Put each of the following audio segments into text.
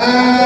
गुरुदेव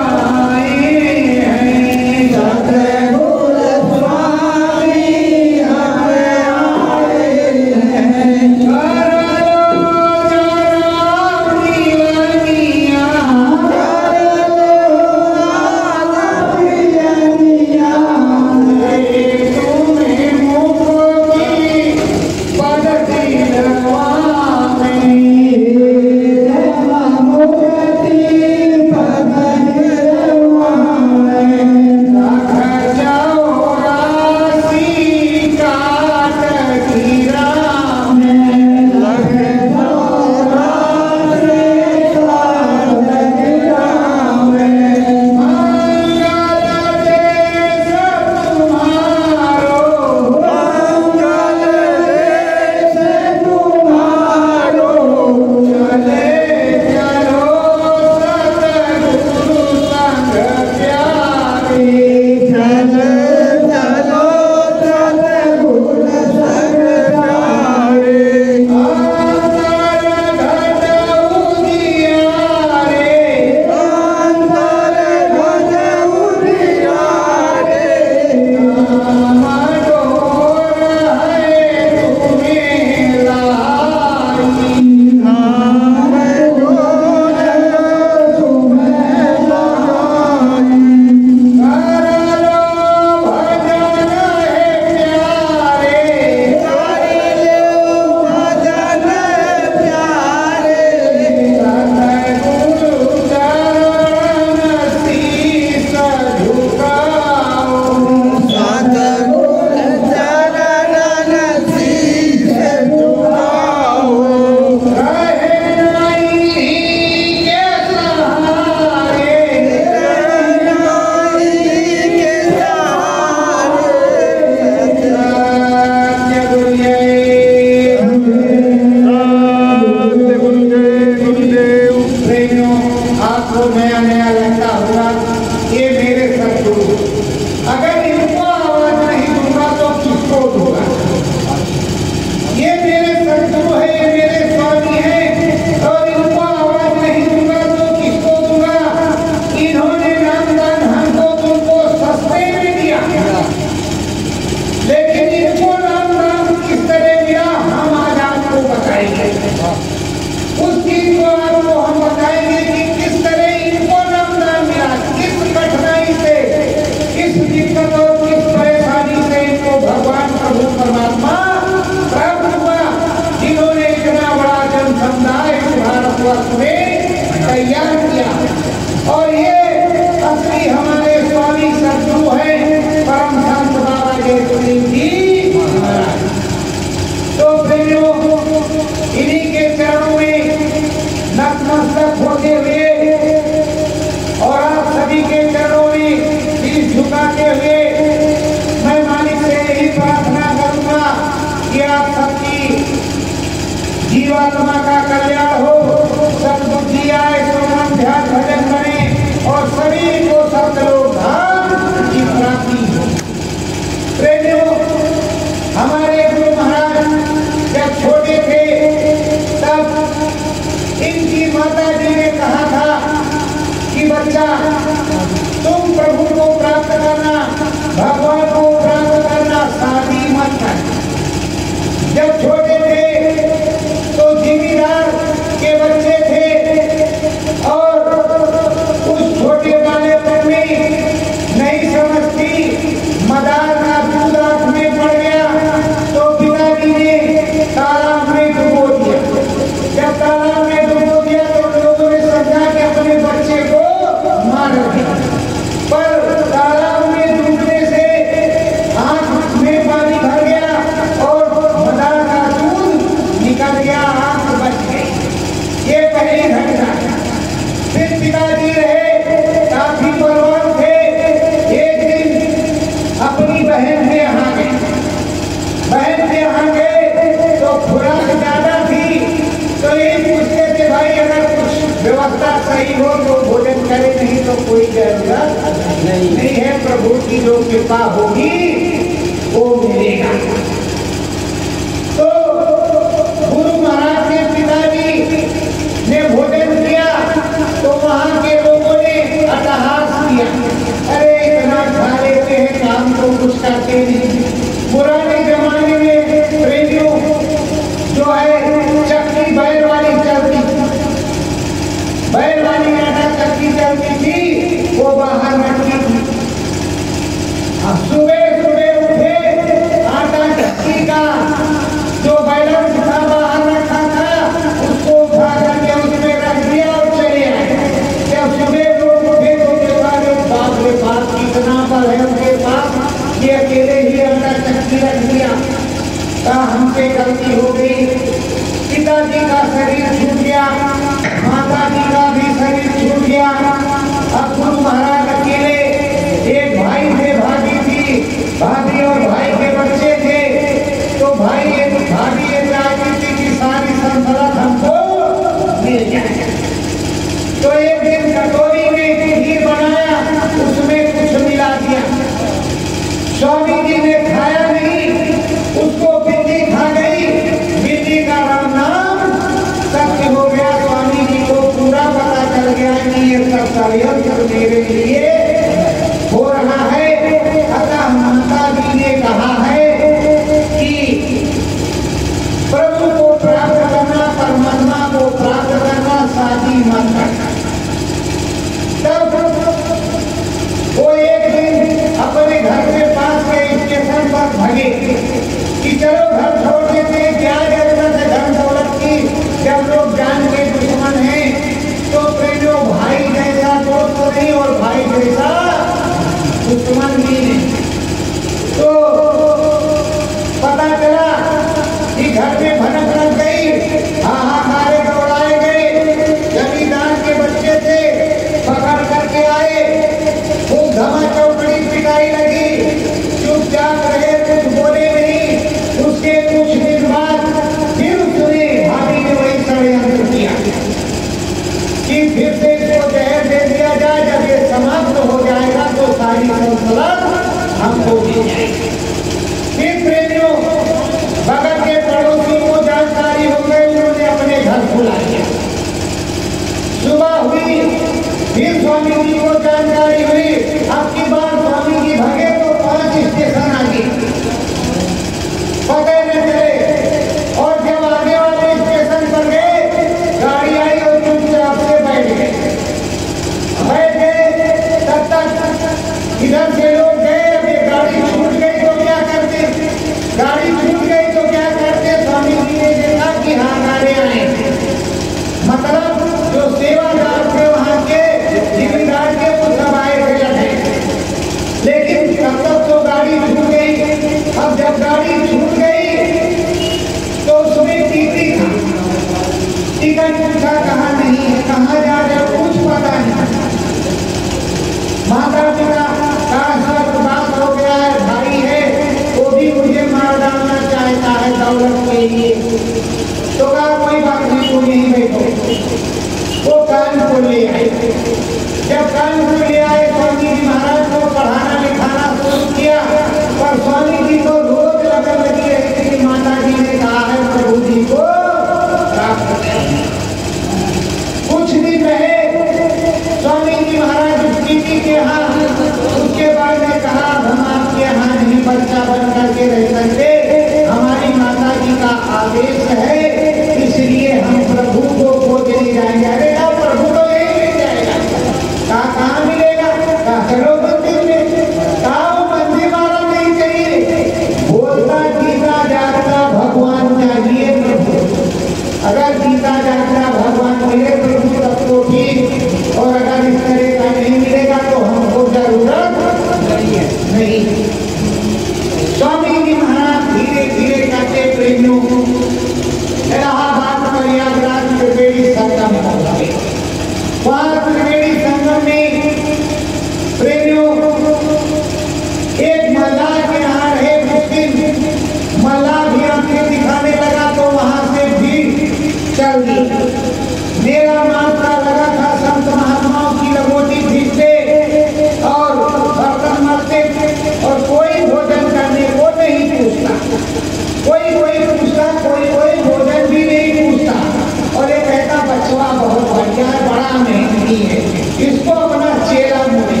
है बड़ा मेहनती है इसको अपना चेला मुने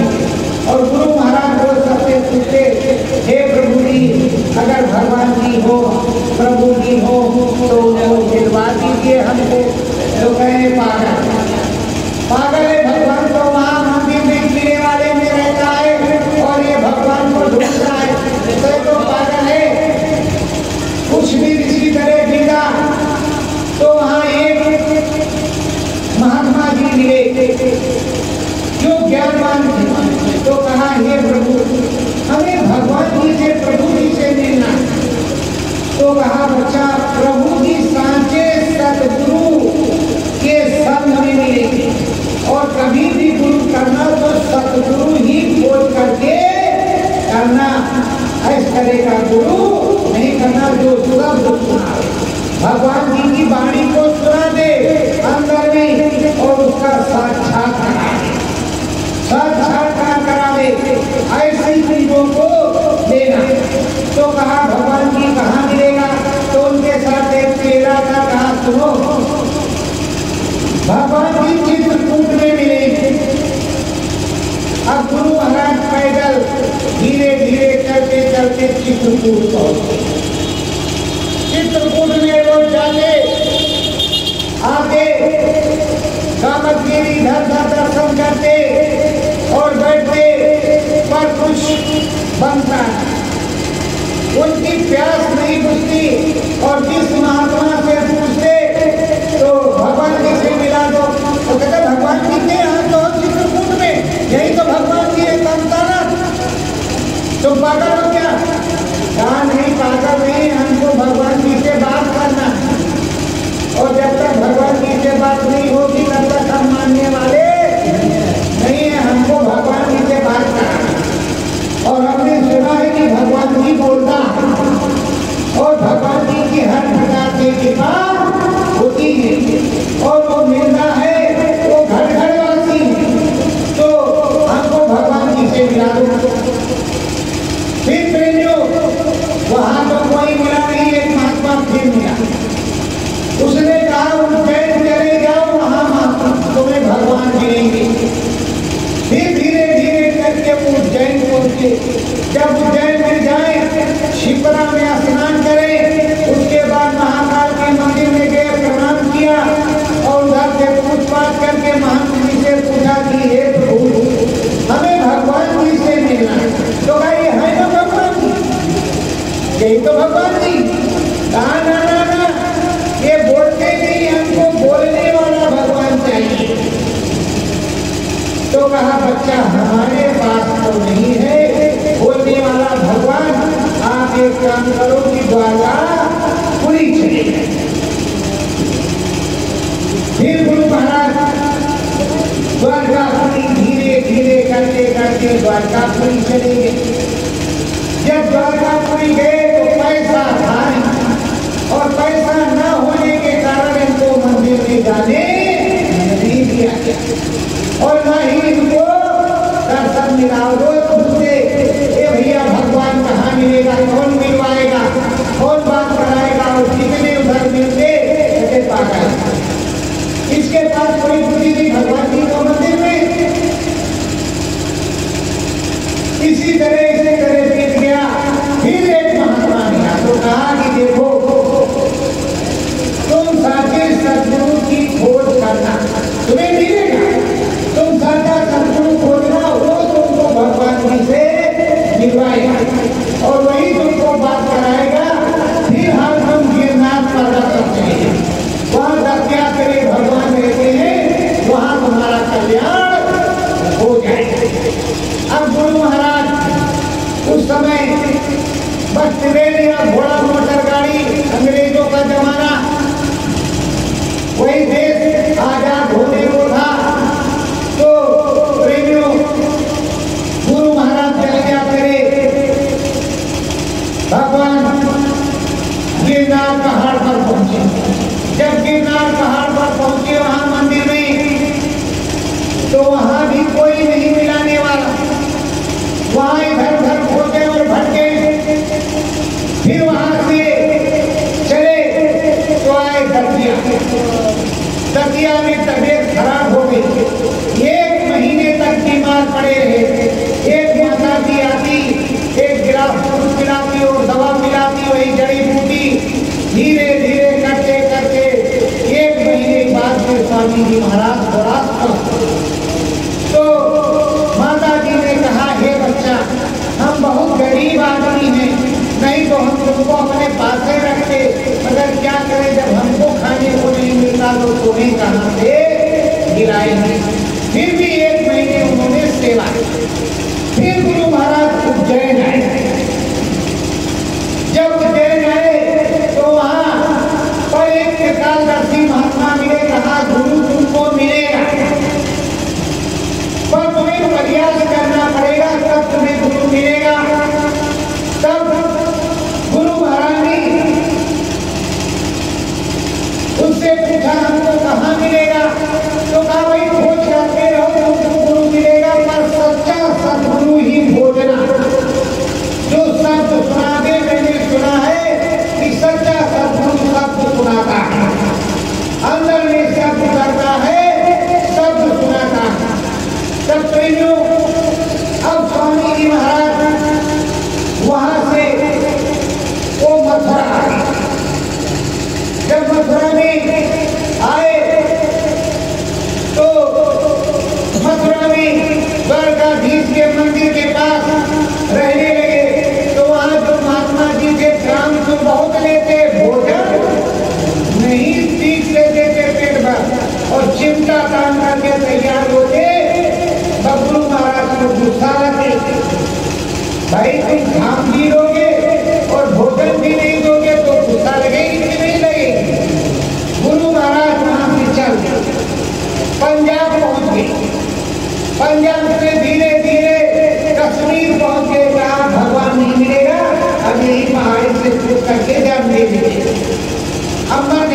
और गुरु महाराज बोल सकते पूछते हे प्रभु जी अगर भगवान जी हो प्रभु जी हो तो वो दिलवा दीजिए हमको तो कहे पागल पागल है भगवान तो वहाँ मंदिर में किले वाले में रहता है और ये भगवान को ढूंढता है तो ये तो पागल है कुछ भी इसी तरह बिगा तो वहाँ एक महात्मा जी मिले जो ज्ञानवान थे तो कहा हे प्रभु हमें भगवान जी से प्रभु जी से मिलना तो कहा बच्चा प्रभु जी सांचे सतगुरु के संग में मिलेंगे और कभी भी गुरु करना सतगुरु ही खोज करके करना। इस तरह का गुरु, नहीं करना जो सुना भगवान जी की वाणी को सुना दे, अंदर में और उसका साक्षात करा साक्षात्कार करा दे? ऐसी चीज़ों को लेना। तो कहा भगवान जी, कहाँ मिलेगा तो उनके साथ एक चेला था कहा सुनो भगवान जी चित्रकूट में मिलेंगे अब गुरु महाराज पैदल धीरे धीरे करते करते चित्रकूट पहुँचे। चित्रकूट में लोग जाते आगे कामतगिरी इधर उधर दर्शन करते और बैठते, पर कुछ बनता नहीं। उनकी प्यास नहीं बुझती और जिस महात्मा से पूछते तो भगवान जी से मिला दो तो कहते भगवान जी के यहाँ तो हम चित्रकूट में यही तो भगवान जी है संताना तो पागल हो क्या? कहा नहीं पागल नहीं, हमको भगवान जी से बात करना। और जब तक भगवान जी से बात नहीं होगी, तब तक हम मानने वाले नहीं है हमको भगवान जी से बात करना और हमने सुना है कि भगवान जी बोलता है और भगवान जी की हर प्रकार की कृपा होती है और वो मिलना है वो घर घर वासी है तो हमको भगवान जी से मिला दो फिर प्रेमियों वहाँ तो कोई मिला नहीं एक महात्मा फिर मिला उसने कहा उज्जैन चले जाओ वहाँ महात्मा तुम्हें भगवान मिलेंगे फिर धीरे धीरे करके वो उज्जैन पहुँचे उज्जैन में जाए में स्नान करें। उसके बाद महाकाल के मंदिर में गए, प्रणाम किया और से पूछताछ करके जी से पूछा कि तो ना भगवान जी। यही तो भगवान जी। ये बोलते नहीं हमको बोलने वाला भगवान चाहिए। तो कहा, बच्चा, हमारे पास तो नहीं है वाला भगवान आप एक काम करो कि द्वारा पूरी चली फिर गुरु महाराज द्वारकापुरी धीरे धीरे करते करते द्वारकापुरी चले गए जब द्वारकापुरी गए तो पैसा था और पैसा न होने के कारण इनको मंदिर में जाने नहीं दिया गया। दर्शन मिला रोज पूछते ये भैया, भगवान कहाँ मिलेगा? कौन मिलवाएगा कौन बात कराएगा? और कितने उधर मिलते? इसके पास कोई पूरी नहीं, भगवान जी का मंदिर में। इसी तरह इसे करे गया। दतिया में तबीयत खराब हो गई। एक महीने तक बीमार पड़े रहे। एक माता जी आती, एक गिलास दूध पिलाती और दवा पिलाती वही जड़ी बूटी। धीरे धीरे करते करते एक महीने बाद में स्वामी जी महाराज यहाँ से गिराए हैं। फिर भी एक महीने उन्होंने सेवा की। फिर गुरु महाराज उज्जैन आए। जब उज्जैन आए तो वहाँ पर एक कालदर्शी महात्मा मिले, कहा, गुरु, तुमको मिले खाना मिलेगा। तो कहा भाई भाई, तुम घाम भी लोगे और भोजन भी नहीं दोगे तो गुस्सा लगेगी कि नहीं लगेगी? गुरु महाराज वहाँ से चल पंजाब पहुँच गए। पंजाब से धीरे धीरे कश्मीर पहुँच गए। जहाँ भगवान नहीं मिलेगा अब यही पहाड़ी से शुरू करके जब नहीं मिलेगा अमर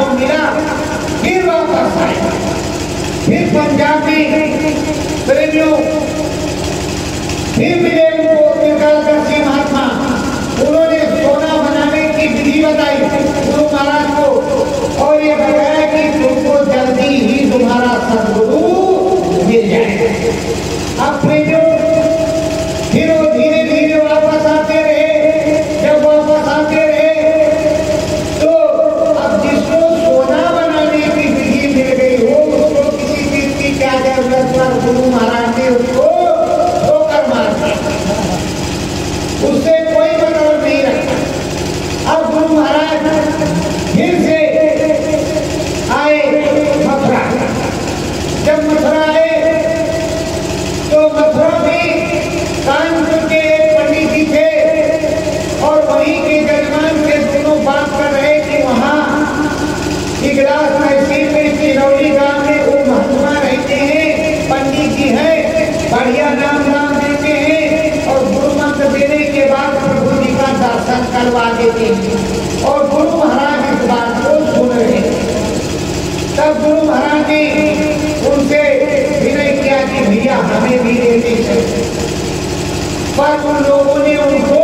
को मिला, फिर वापस आए। फिर पंजाब में प्रेमियों, फिर मिले उनको महात्मा। उन्होंने सोना बनाने की विधि बताई गुरु महाराज को, और ये बताया कि तुमको जल्दी ही तुम्हारा सदगुरु मिल जाएगा। अब प्रेमियों करवा देते हैं। और गुरु महाराज इस बात को सुन रहे तब गुरु महाराज ने उनसे विनय किया कि भैया, हमें भी देते पर उन लोगों ने उनको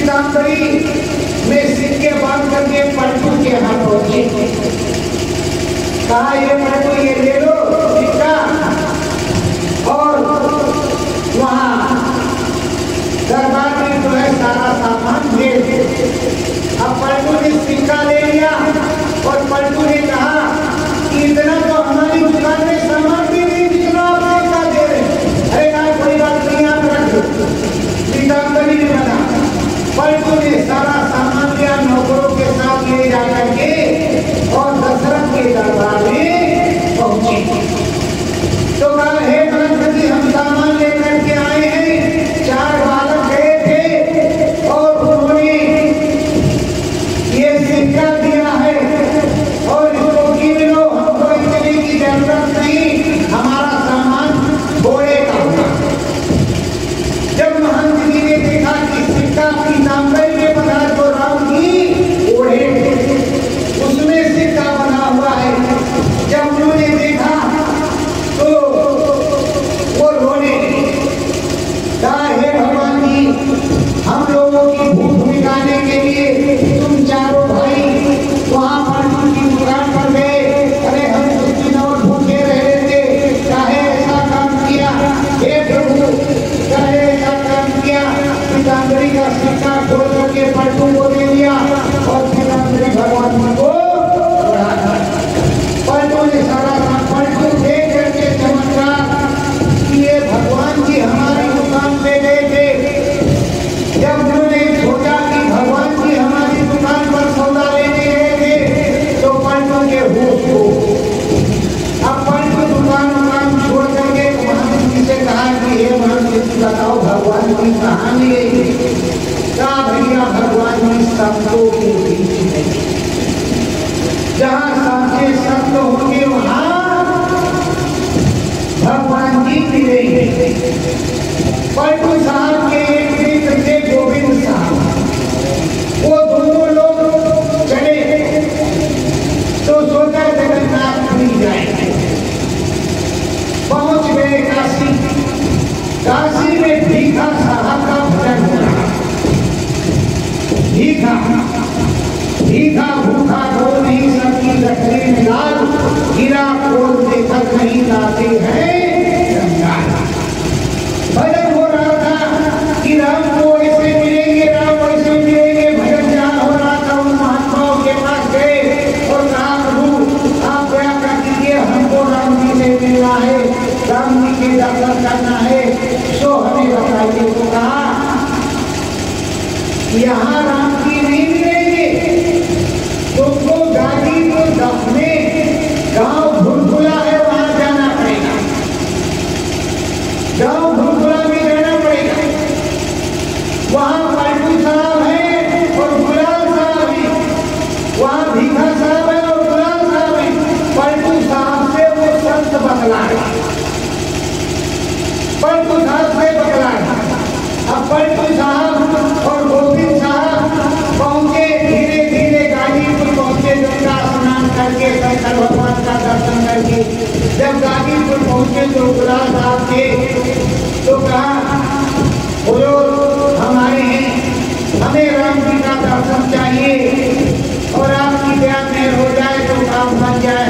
पीताम्बरी में सिक्के बाँध करके पटू के हाथ होती कहा, ये पटू ये ले लो सिक्का। और वहाँ दरबार में जो है सारा सामान दे अब पलटू ने सिक्का ले लिया और पलटू ने कहा कि इतना तो हमारी दुकान में सामान भी नहीं, जितना आप पैसा दे रहे अरे यार, कोई बात नहीं, आप रख दो। पीताम्बरी ने पर तुझे सारा सामान दिया नौकरों के साथ ले जाकर के और दशरथ के दरबार में पहुँचे। तो कहा, हे दशरथ हम सामान लेकर के आए हैं। चार बार होगा यहाँ राम करके जब गाजीपुर पहुँचे तो गुलाम साहब के तो कहा, बोलो, हम आए हैं। हमें राम जी का दर्शन चाहिए और आपकी प्यार में हो जाए तो काम बन जाए।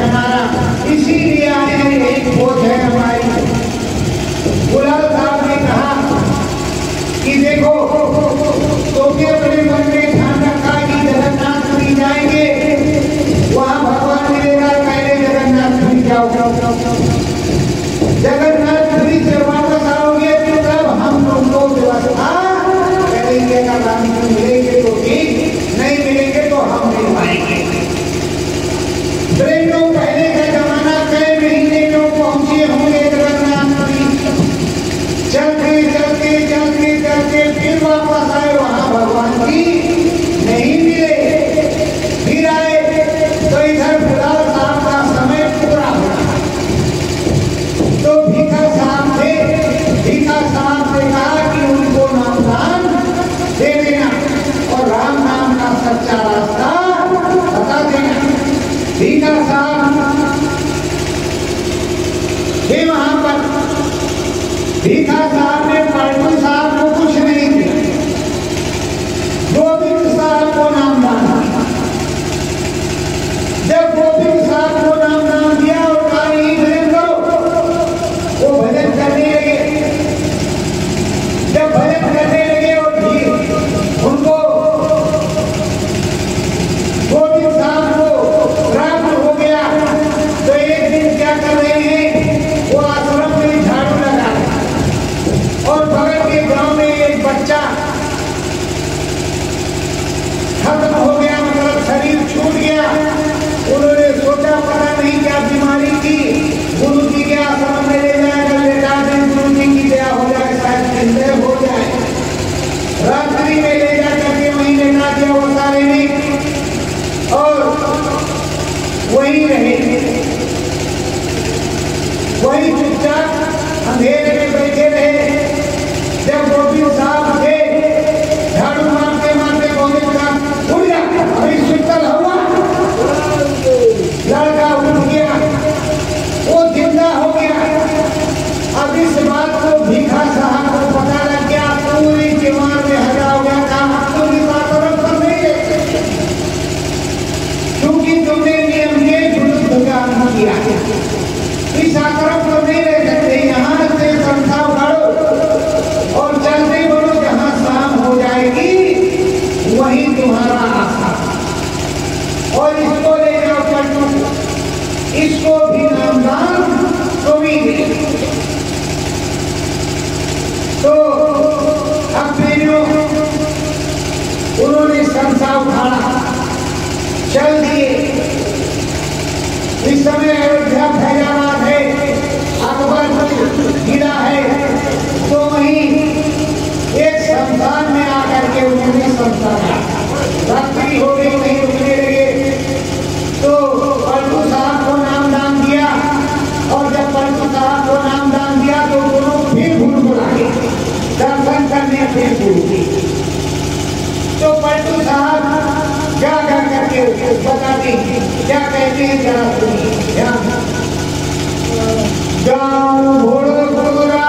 को बताते क्या कहते हैं जरा सुनिए ध्यान गाँव घोड़ों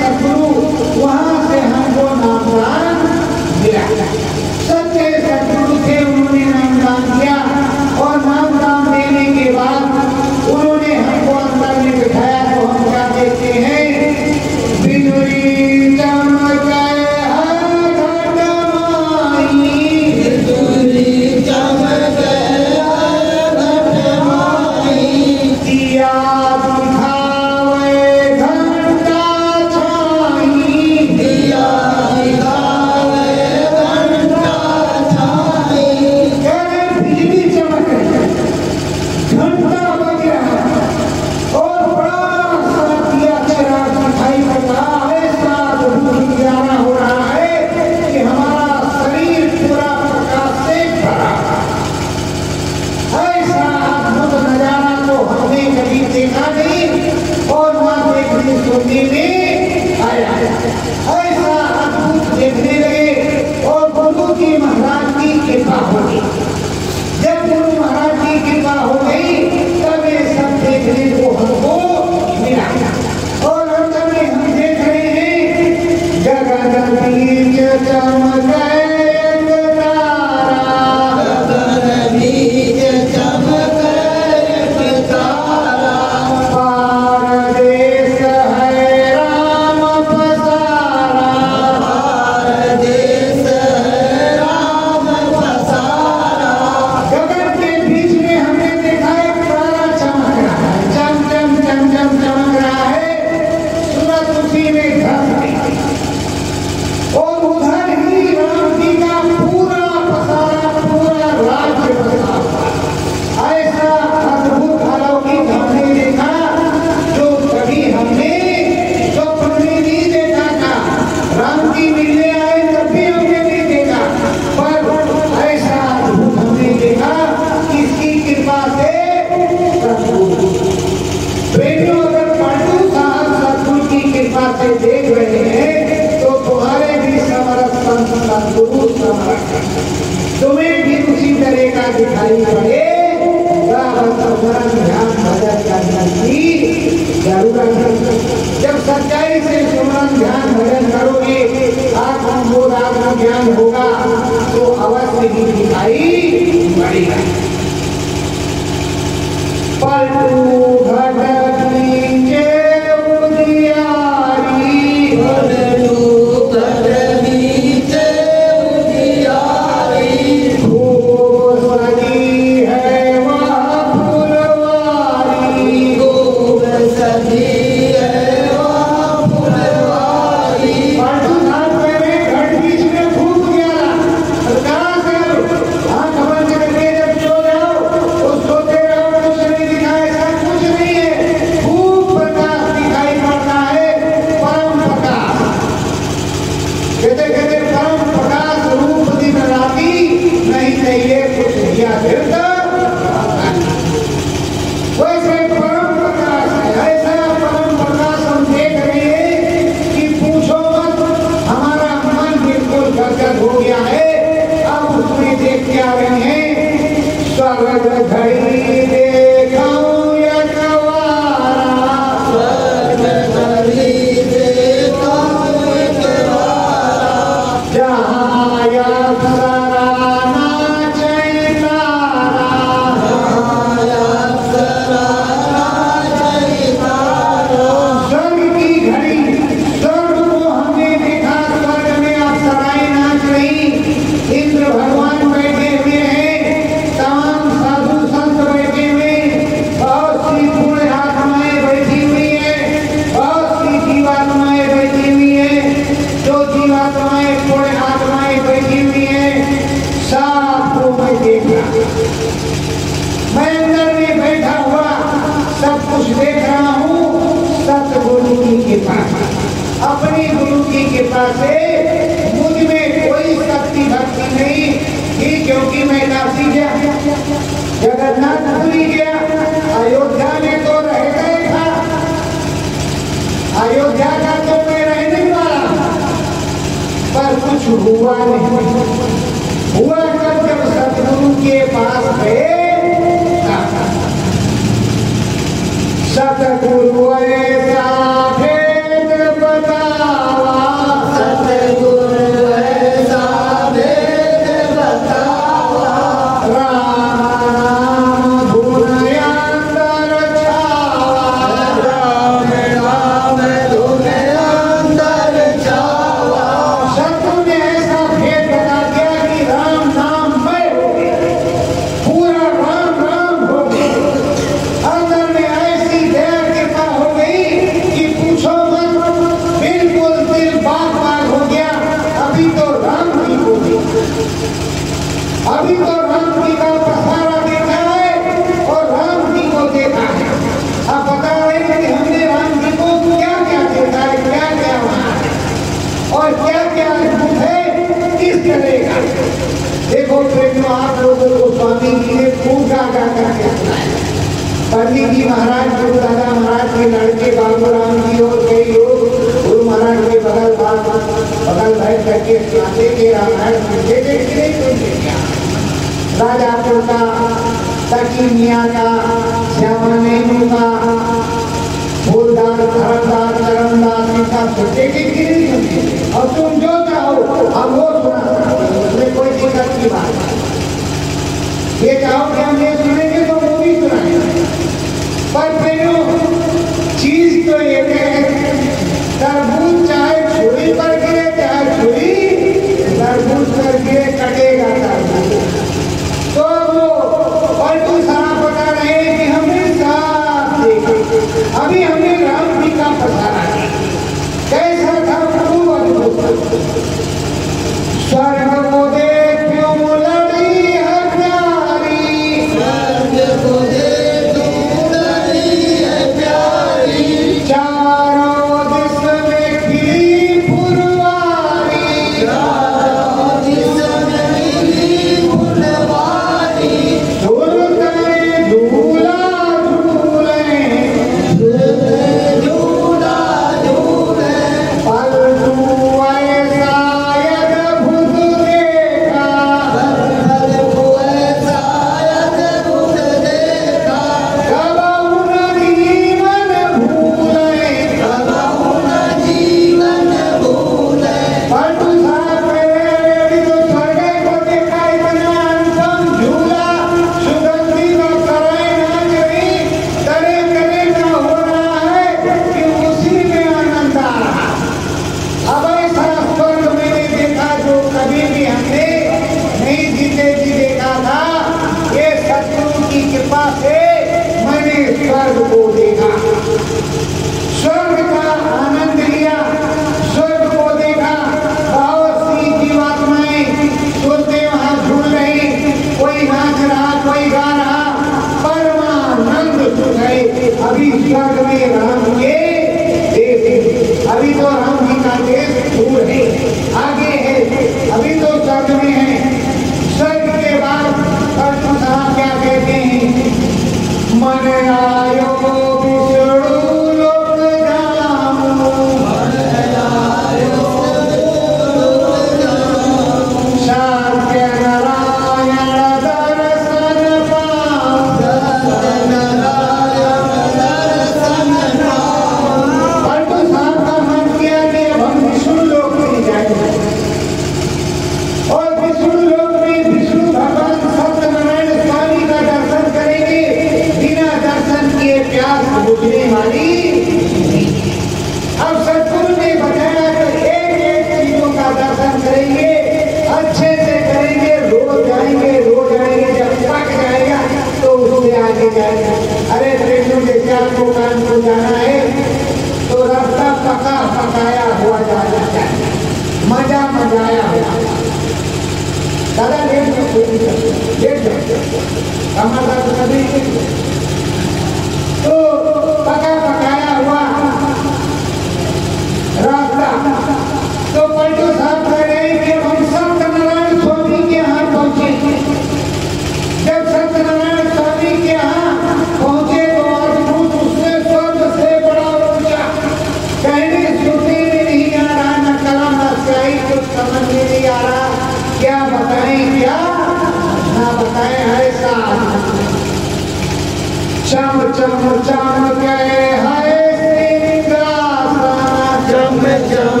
चम चम चम के है सिंहासन चम चम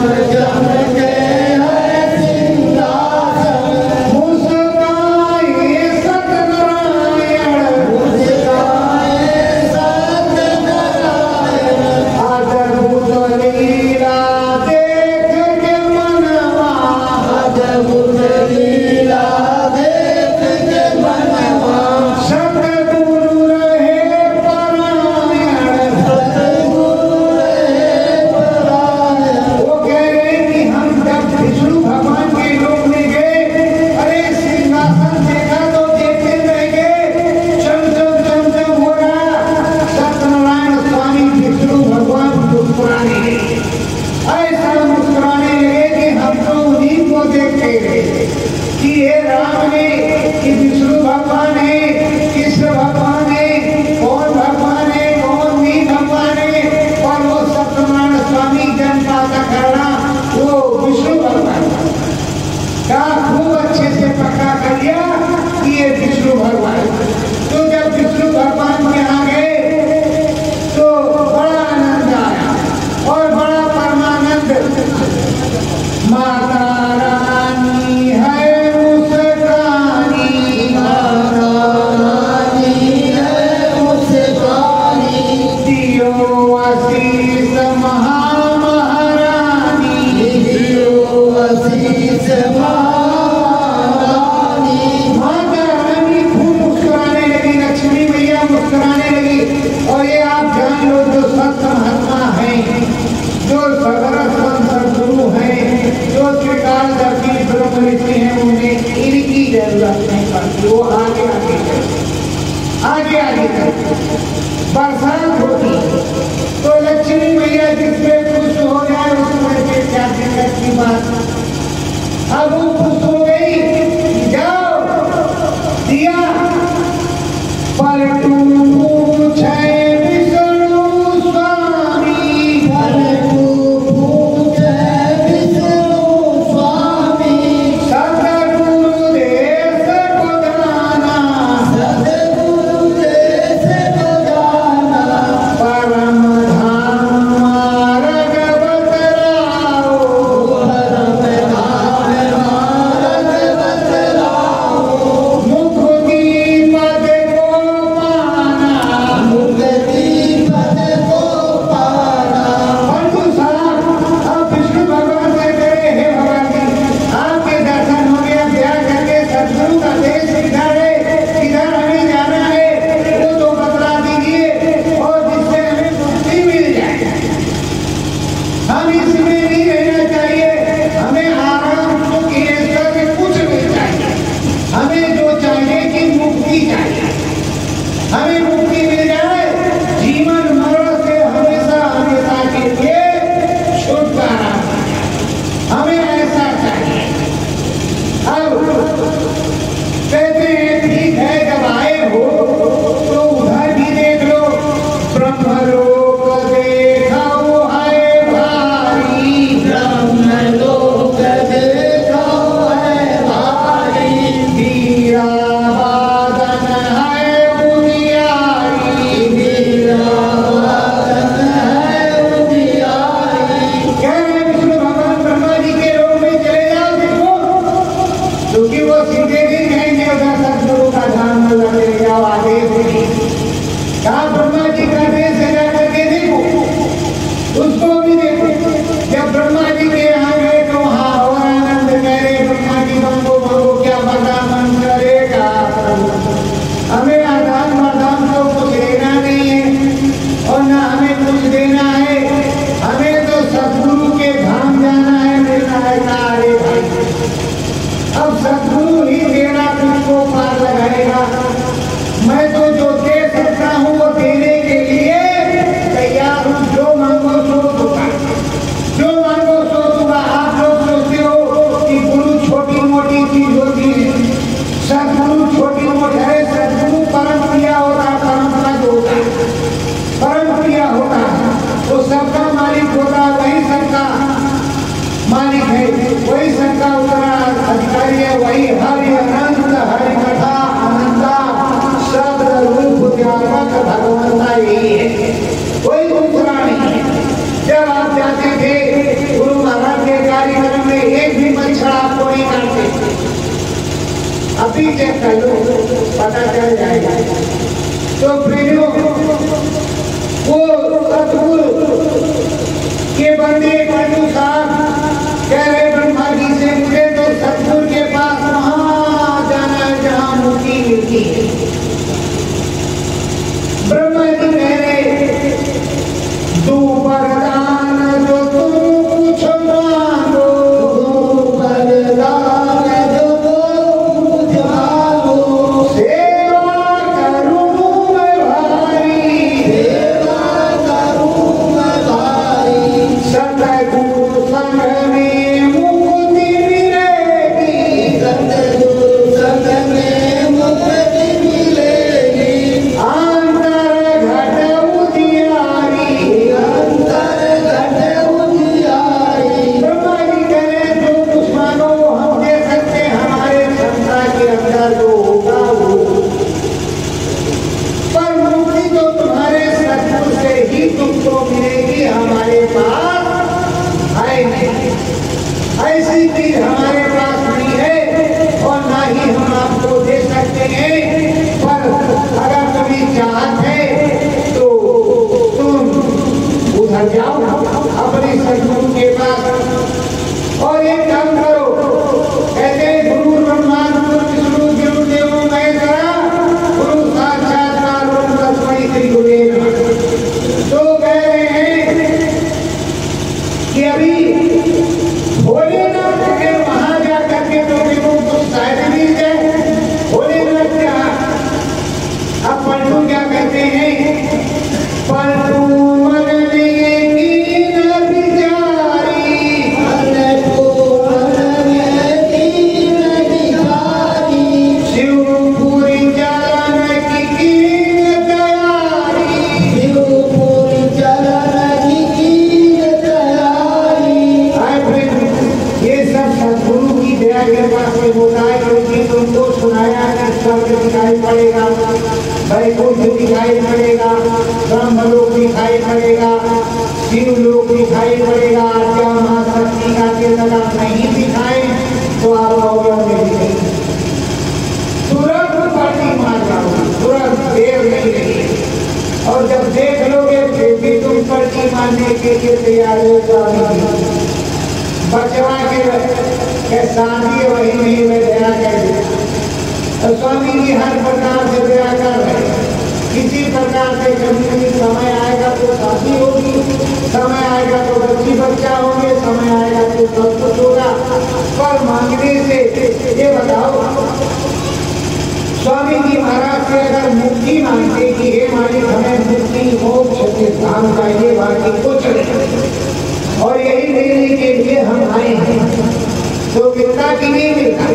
नहीं मिलता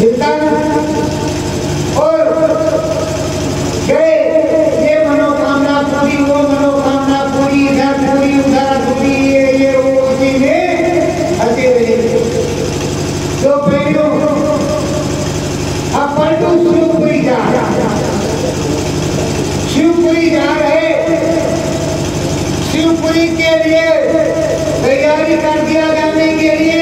मिलता और गए ये मनोकामना पूरी वो मनोकामना पूरी इधर पूरी उधर पूरी ये ये वो उसी में हंसे रहे तो अब पलटू शिवपुरी जा शिवपुरी जा रहे शिवपुरी के लिए तैयारी कर दिया जाने के लिए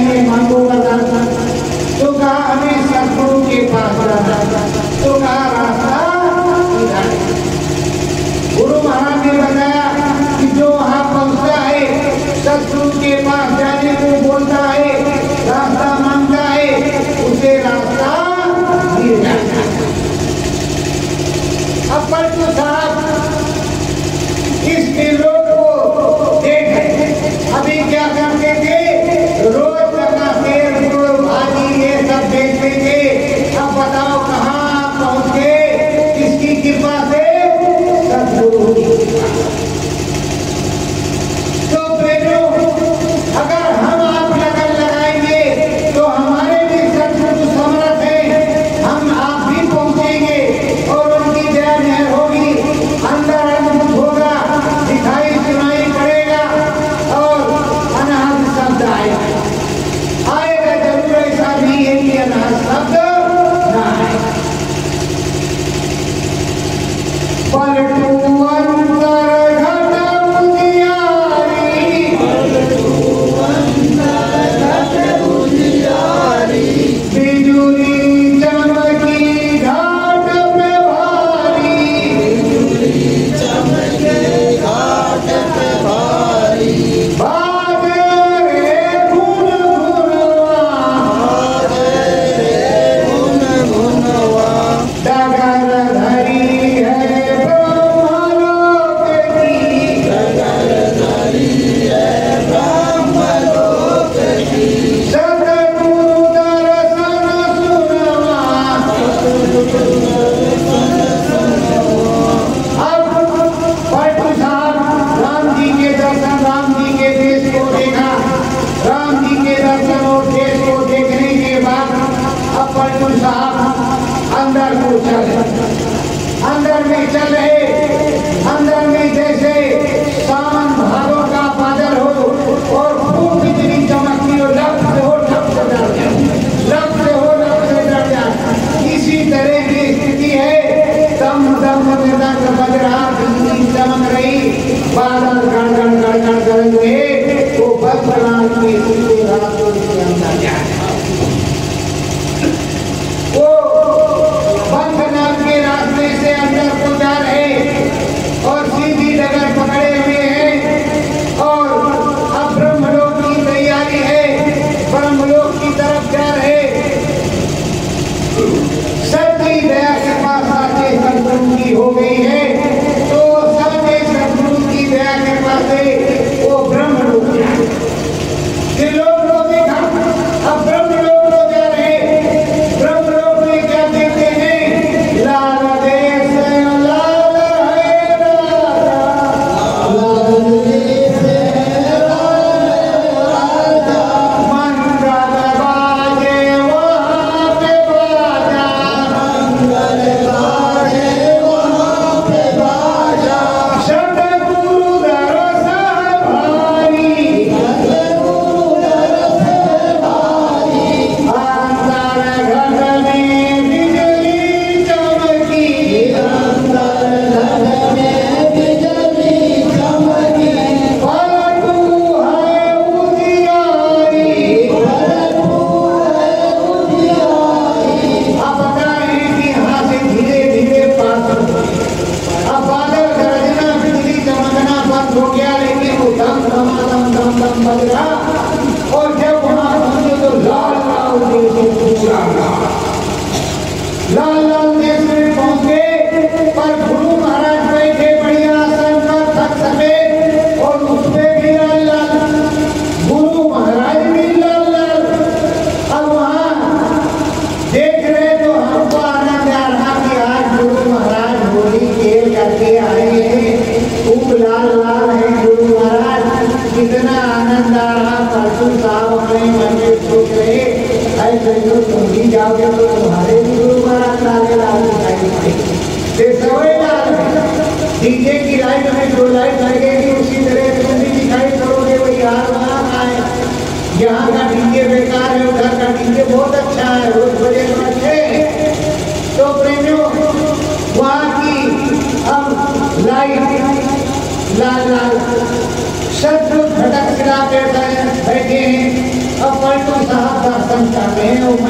चाहिए मांगो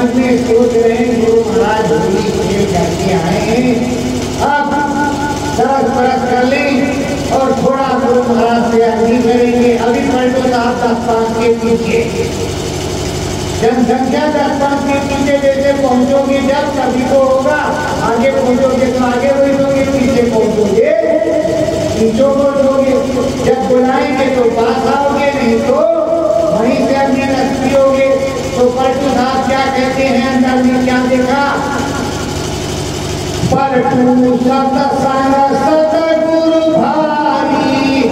मन में सोच रहे हैं गुरु महाराज होली खेल करके आए हैं। अब सड़क परस कर लें और थोड़ा गुरु महाराज से अर्जी करेंगे। अभी पलटो साहब दस पाँच के पीछे। जनसंख्या दस पाँच के पीछे जैसे पहुंचोगे, जब तभी तो होगा। आगे पहुंचोगे तो आगे बैठोगे पीछे पहुंचोगे। पीछे पहुंचोगे। जब बुलाएँगे तो पास आओगे, नहीं तो वहीं से अपने नस्ती होगे। तो पलटू साहब क्या कहते हैं, अंदर में क्या देखा? पलटू सत संग सत गुरु भारी।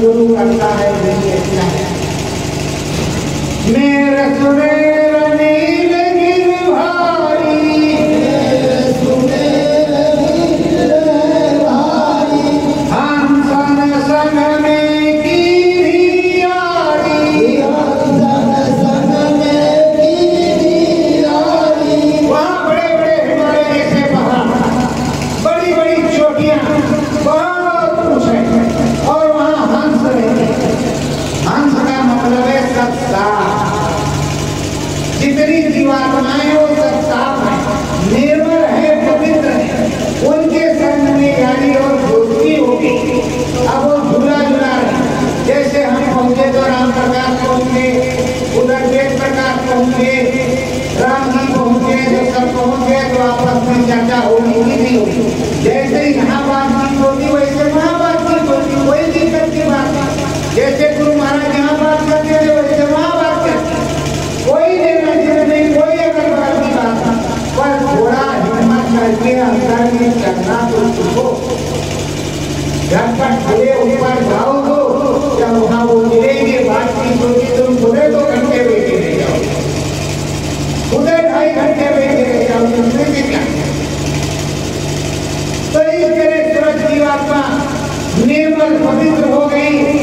गुरु करता है मेरे सुरेर पवित्र हो गई।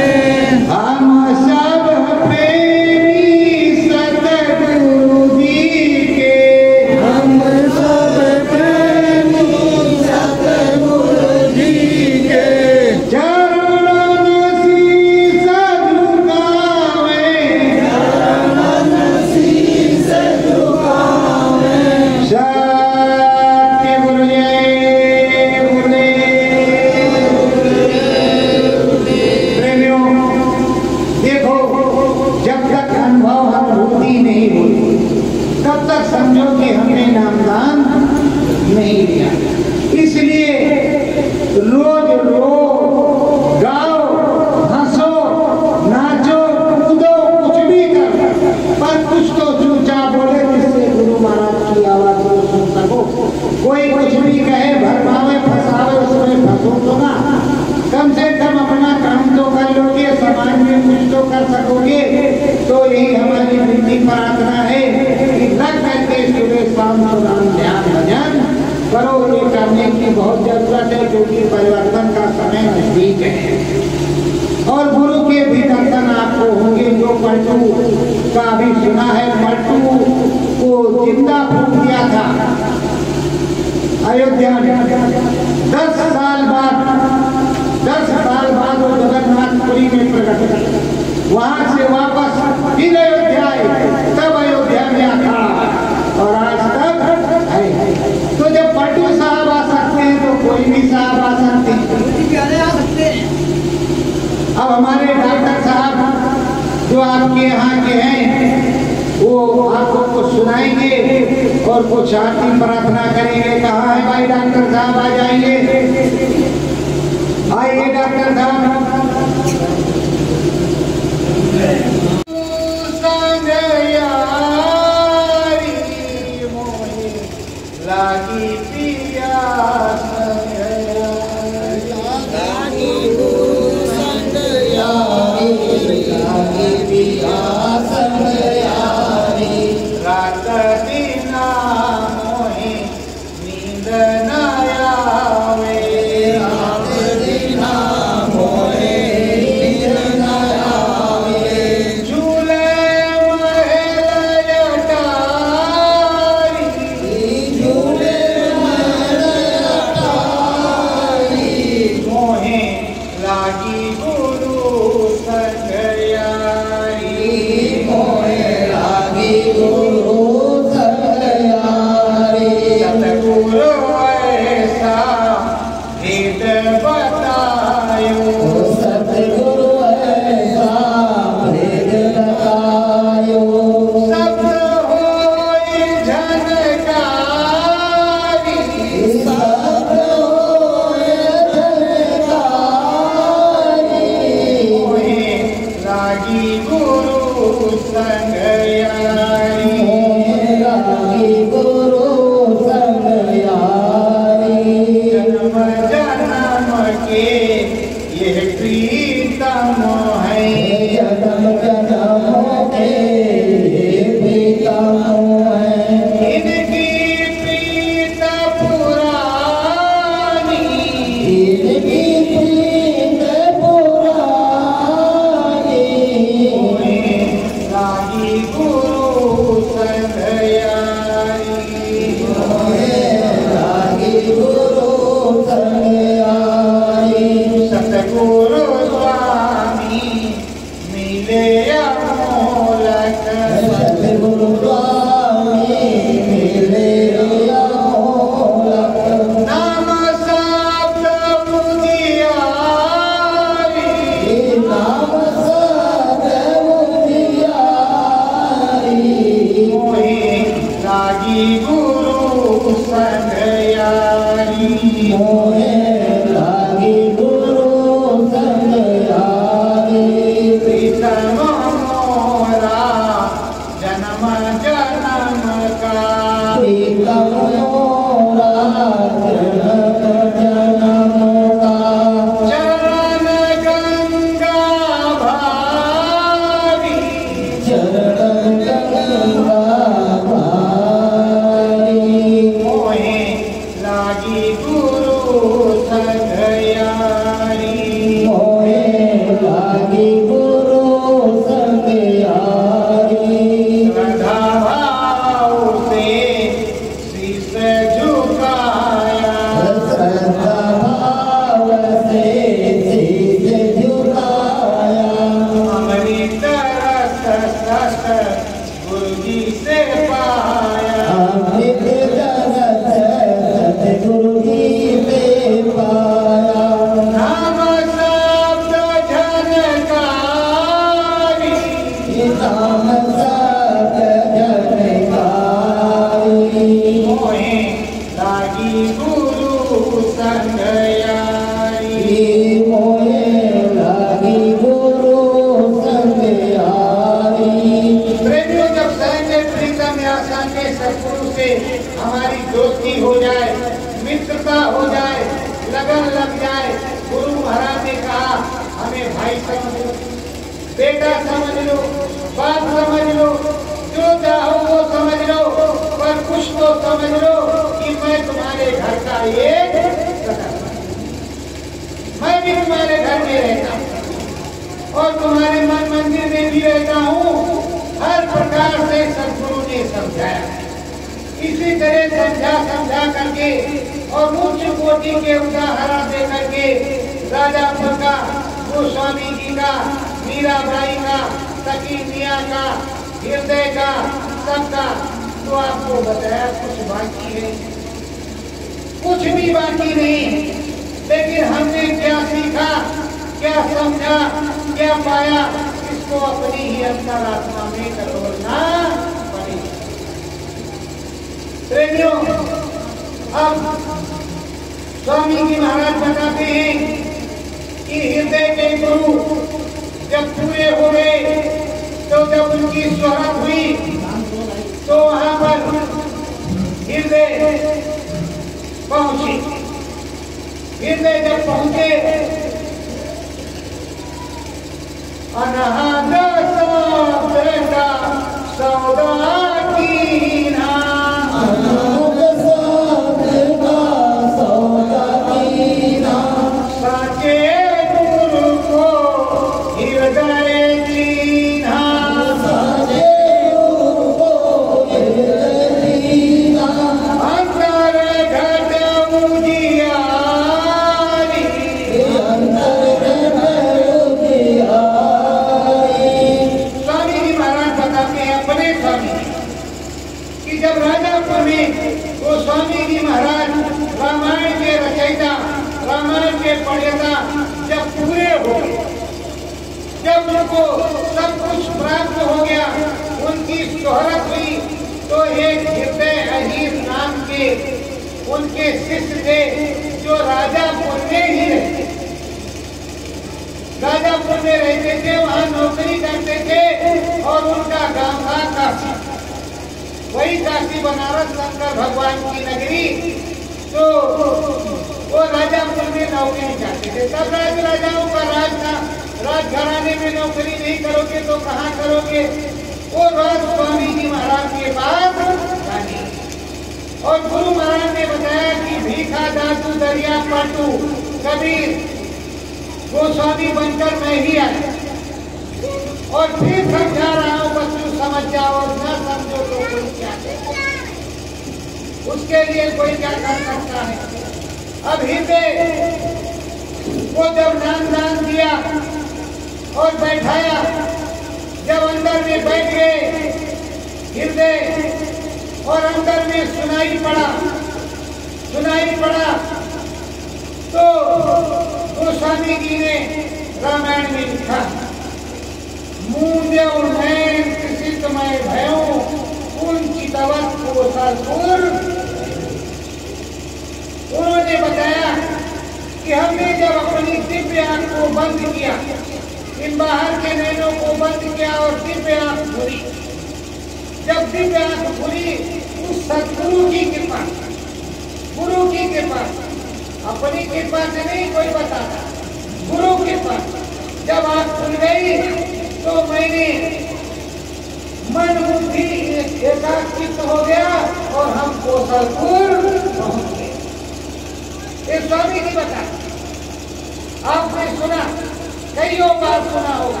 बार सुना होगा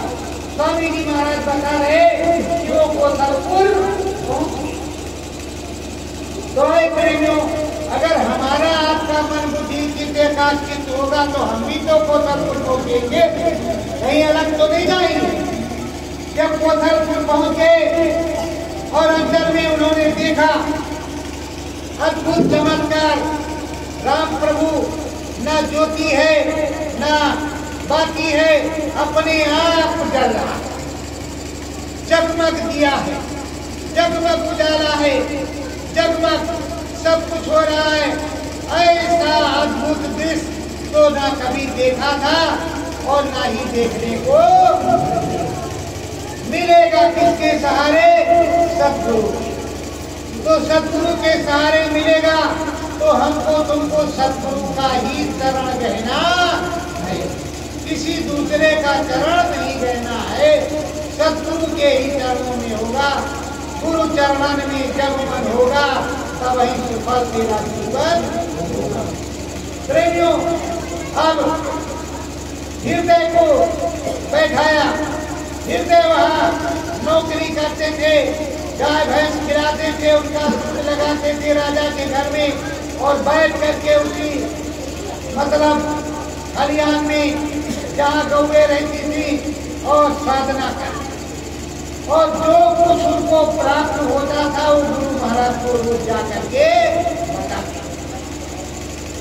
स्वामी जी महाराज बता रहे कि वो कोसलपुर पहुँच गए तो प्रेमियों अगर हमारा आपका मन बुद्धि चित्त एकाग्रचित होगा तो हम भी तो कोसलपुर पहुँचेंगे। कहीं अलग तो नहीं जाएँगे। जब कोसलपुर पहुँचे, और अंदर में उन्होंने देखा, अद्भुत चमत्कार। राम प्रभु, न ज्योति है, न बाकी है, अपने आप जल रहा जगमग दिया है जगमग उजाला है जगमग सब कुछ हो रहा है, ऐसा अद्भुत दृश्य तो ना कभी देखा था और ना ही देखने को मिलेगा किसके सहारे? सदगुरु तो सदगुरु के सहारे मिलेगा तो हमको तुमको सदगुरु का ही शरण गहना है किसी दूसरे का चरण नहीं गहना है। सदगुरु के ही चरणों में होगा। गुरु चरणन में जब मन होगा, तब ही सुफल तेरा जीवन प्रेमियों, अब हृदय को बैठाया। हृदय वहाँ नौकरी करते थे, गाय भैंस खिलाते थे, उनका दूध लगाते थे राजा के घर में और बैठ करके उसी मतलब खलियान में जहाँ गौए रहती थी और साधना कर और जो कुछ उनको प्राप्त होता था, वो गुरु महाराज को रोज जा करके बताते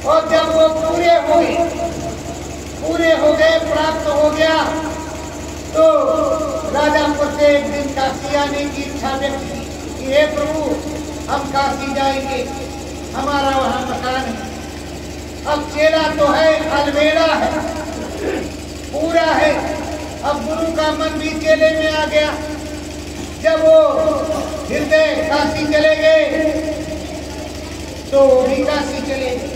और जब वो पूरे हुए, पूरे हो गए, प्राप्त हो गया तो राजापुर से एक दिन काशी आने की इच्छा व्यक्त कि, हे प्रभु, हम काशी जाएँगे। हमारा वहाँ मकान है। अब चेला तो है, अलमेरा है। पूरा है। अब गुरु का मन भी चेले में आ गया। जब वो हृदय काशी चले गए तो वो भी काशी चले गए।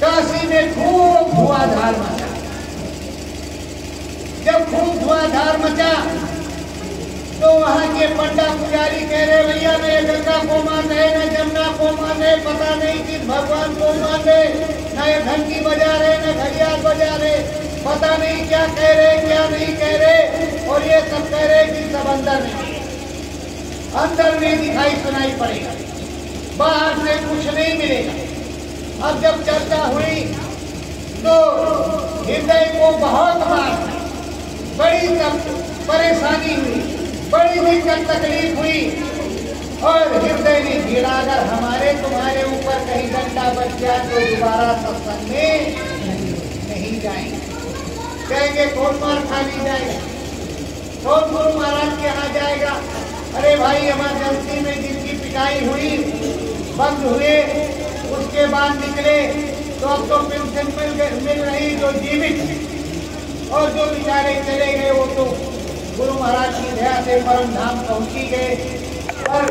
काशी में खूब धुआंधार मचा। जब खूब धुआंधार मचा तो वहाँ के पंडा पुजारी कह रहे भैया ये गंगा को मान न जमुना को मान पता नहीं कि भगवान को मान रहे न ये बजा रहे न घड़ियाल बजा रहे पता नहीं क्या कह रहे क्या नहीं कह रहे और ये सब कह रहे कि सब अंदर में अंदर में दिखाई सुनाई पड़ेगा, बाहर से कुछ नहीं मिलेगा। अब जब चर्चा हुई तो हृदय को बहुत बार बड़ी तक परेशानी हुई। बड़ी दिक्कत तकलीफ़ हुई। और हृदय ने घिरा अगर हमारे तुम्हारे ऊपर कहीं घंटा बच गया तो दोबारा सत्संग में नहीं जाएँगे। कहेंगे, कौन मार खा ली जाएगा? कौन गुरु महाराज के यहाँ जाएगा? अरे भाई इमरजेंसी में जिनकी पिटाई हुई, बंद हुए, उसके बाद निकले तो अब तो पेंशन मिल रही, जो जीवित और जो बेचारे चले गए, वो तो गुरु महाराज की दया से परम धाम पहुँची गए और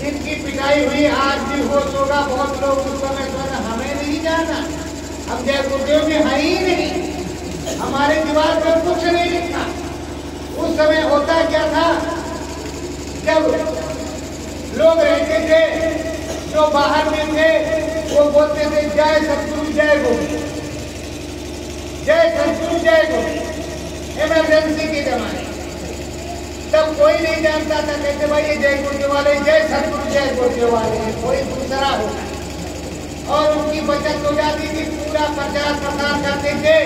जिनकी पिटाई हुई, आज भी होश होगा बहुत लोग उस समय सोना हमें नहीं जाना। हम जय गुरुदेव में है ही नहीं। हमारे दीवार पर कुछ नहीं लिखा। उस समय होता क्या था? जब लोग रहते थे, जो बाहर में थे, वो बोलते थे, जय सतगुरु, जय गुरु। जय सतगुरु, जय गोविंद इमरजेंसी के जमाने तब कोई नहीं जानता था कहते भाई ये जय गुरुदेव वाले, जय सतगुरु जय गुरुदेव वाले हैं, कोई दूसरा होता और उनकी बचत हो जाती थी, पूरा प्रचार प्रसार करते थे,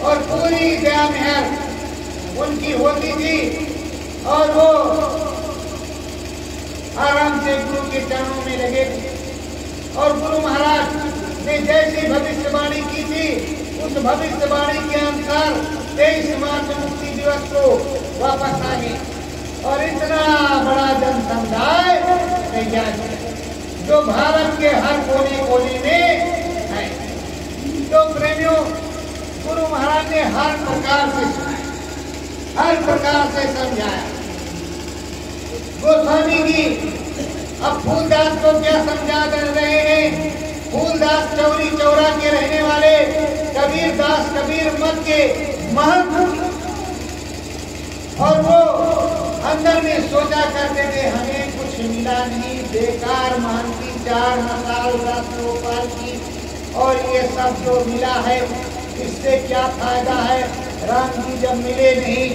और पूरी दया मेहर उनकी होती थी। और वो आराम से गुरु के चरणों में लगे थे। और गुरु महाराज ने जैसी भविष्यवाणी की थी, उस भविष्यवाणी के अनुसार तेईस मार्च मुक्ति दिवस को वापस आ गए और इतना बड़ा जन समुदाय तैयार जो भारत के हर कोने कोने में है। तो प्रेमियों, गुरु महाराज ने हर प्रकार से हर प्रकार से समझाया। गोस्वामी जी अब फूलदास को क्या समझा कर रहे हैं? फूलदास चौरी चौरा के रहने वाले कबीर दास कबीर मत के महंत। और वो अंदर में सोचा करते थे, हमें कुछ मिला नहीं, बेकार महंती चार मसाल दस की। और ये सब जो मिला है, इससे क्या फ़ायदा है? राम जी जब मिले नहीं,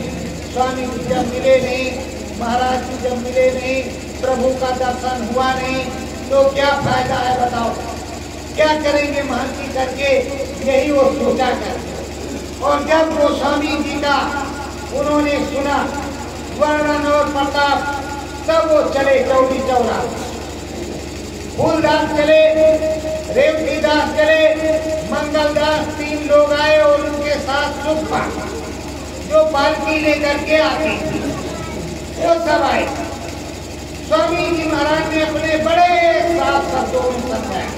स्वामी जी जब मिले नहीं, महाराज जी जब मिले नहीं प्रभु का दर्शन हुआ नहीं तो क्या फ़ायदा है बताओ? क्या करेंगे महंती करके? यही वो सोचा कर और जब गोस्वामी जी का उन्होंने सुना, वर्णन और प्रताप सब वो चले चौड़ी चौरा फूलदास चले रेवती दास चले मंगल दास तीन लोग आए और उनके साथ सुखपा जो पालकी लेकर के आते वो सब आए। स्वामी जी महाराज ने अपने बड़े साथ शब्दों में समझाया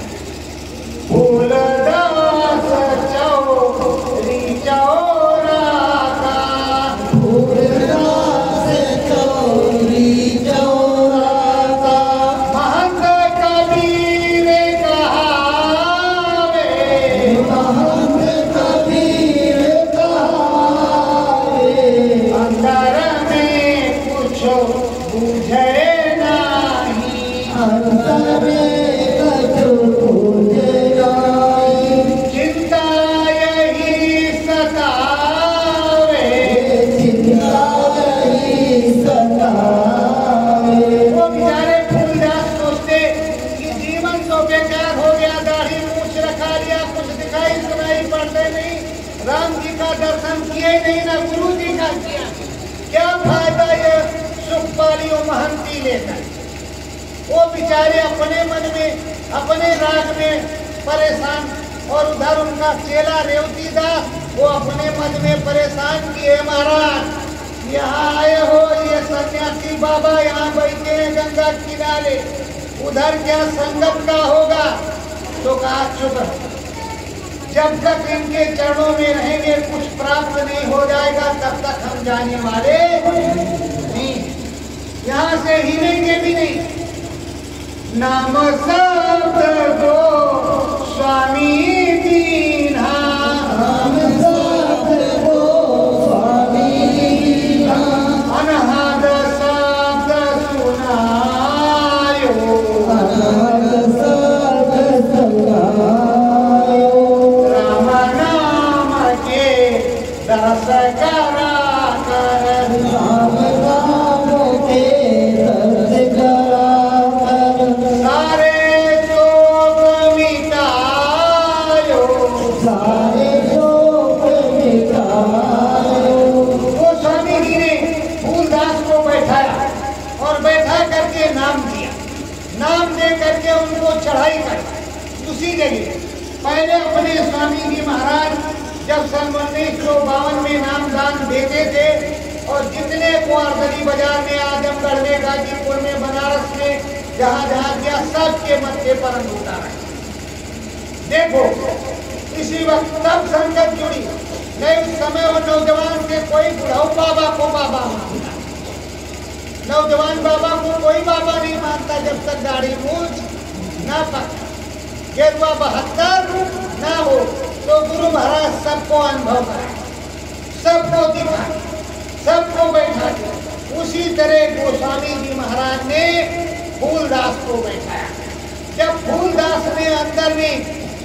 उनका चेला रेवती दास वो अपने मन में परेशान किए महाराज यहाँ आए हो ये सन्यासी बाबा यहाँ बैठे हैं गंगा किनारे उधर क्या संगत का होगा तो कहा चुप जब तक इनके चरणों में रहेंगे कुछ प्राप्त नहीं हो जाएगा तब तक हम जाने वाले नहीं यहाँ से हिलेंगे भी नहीं नाम शब्द दो स्वामी दीन्हा जितने बाज़ार में आजमगढ़ में गाजीपुर में बनारस में जहाँ जहाँ गया, सबके मत्थे पर अंगूठा रखा देखो, इसी वक्त तब संगत जुड़ी नहीं उस समय वो नौजवान से कोई बुढ़ाऊ बाबा को बाबा मानता। नौजवान बाबा को कोई बाबा नहीं मानता जब तक दाढ़ी मूछ ना पक। गेरुआ बहत्तर ना हो तो गुरु महाराज सबको अनुभव कराए। सबको दिखाए। तरह गोस्वामी जी महाराज ने फूलदास को बैठाया। जब फूलदास ने अंदर में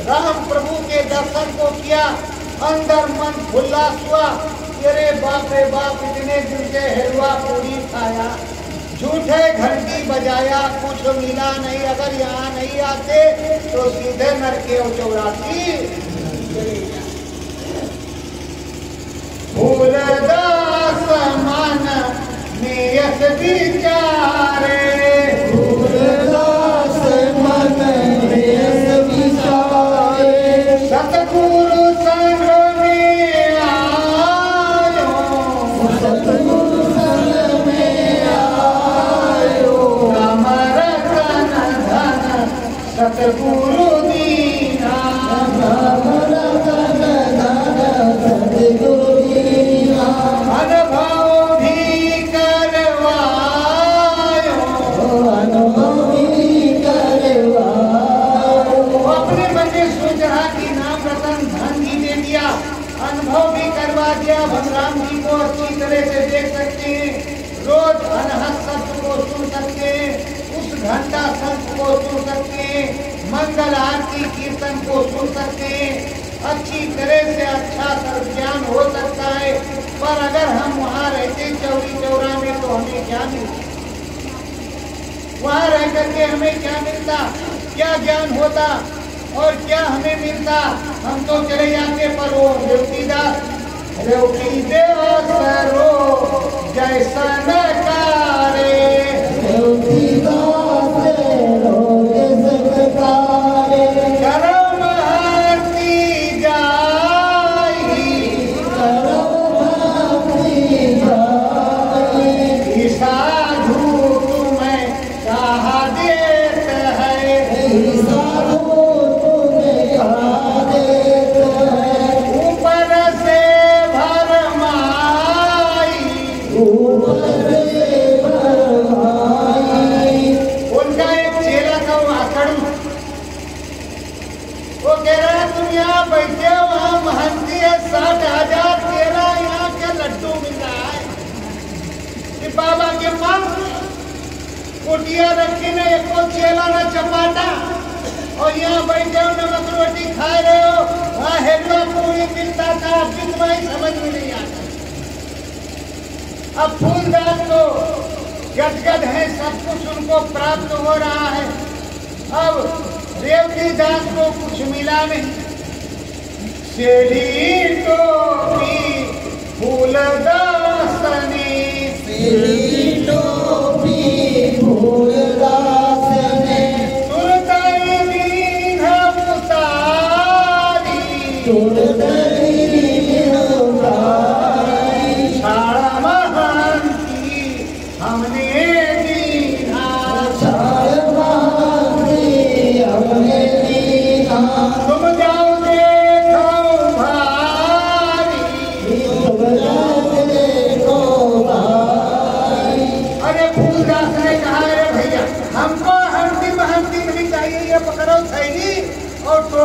राम प्रभु के दर्शन को किया, अंदर मन उल्लास हुआ अरे बाप रे बाप, इतने दिन से हलवा पूरी खाया, झूठे घंटी बजाया, कुछ मिला नहीं, अगर यहाँ नहीं आते तो सीधे नरके और चौरासी फूलदास मन अस दिल घंटा को सुन सकते हैं मंगल आरती कीर्तन को सुन सकते हैं अच्छी तरह से अच्छा सर्व ज्ञान हो सकता है। पर अगर हम वहाँ रहते चौरी चौरा में तो हमें क्या मिलता? वहाँ रह करके हमें क्या मिलता? क्या ज्ञान होता? और क्या हमें मिलता? हम तो चले जाते पर वो रेवतीदास रेवती देव सरो जैसा नकारे। देवतीदास रोग quero एक को चेला न चपाटा। और यहाँ बैठे हो नमक रोटी खा रहे हो, वहाँ हेलवा पूरी मिलता था कितना ही समझ में नहीं आता। अब फूलदास को गदगद है, सब कुछ उनको प्राप्त हो रहा है। अब रेवती दास को कुछ मिला नहीं। सेली टोपी फूलदास ने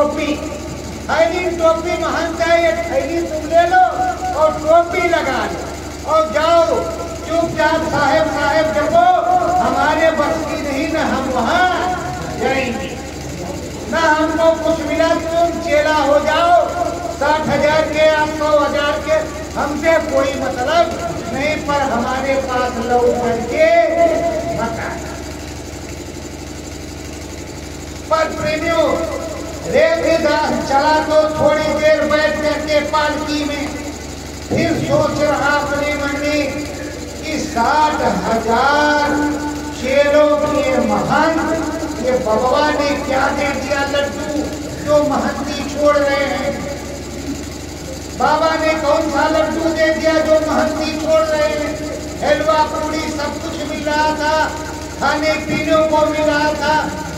टोपी थैली टोपी महन चाहिए थैली तुम ले लो और टोपी लगा लो। और जाओ, चुपचाप साहेब साहेब जपो हमारे बस की नहीं, न हम वहाँ जाएँगे। न हमको कुछ मिला, तुम चेला हो जाओ। साठ हज़ार के, आठ सौ हज़ार के, हमसे कोई मतलब नहीं, पर हमारे पास लौट करके बता पर प्रेमियों रेवतीदास चला तो थोड़ी देर बैठ करके पालकी में। फिर सोच रहा अपने मन में कि साठ हज़ार शेरों के महंत ये भगवान ने क्या दे दिया लड्डू जो महंती छोड़ रहे हैं? बाबा ने कौन सा लड्डू दे दिया जो महंती छोड़ रहे हैं? हलवा पूरी सब कुछ मिल रहा था, खाने पीने को मिल रहा था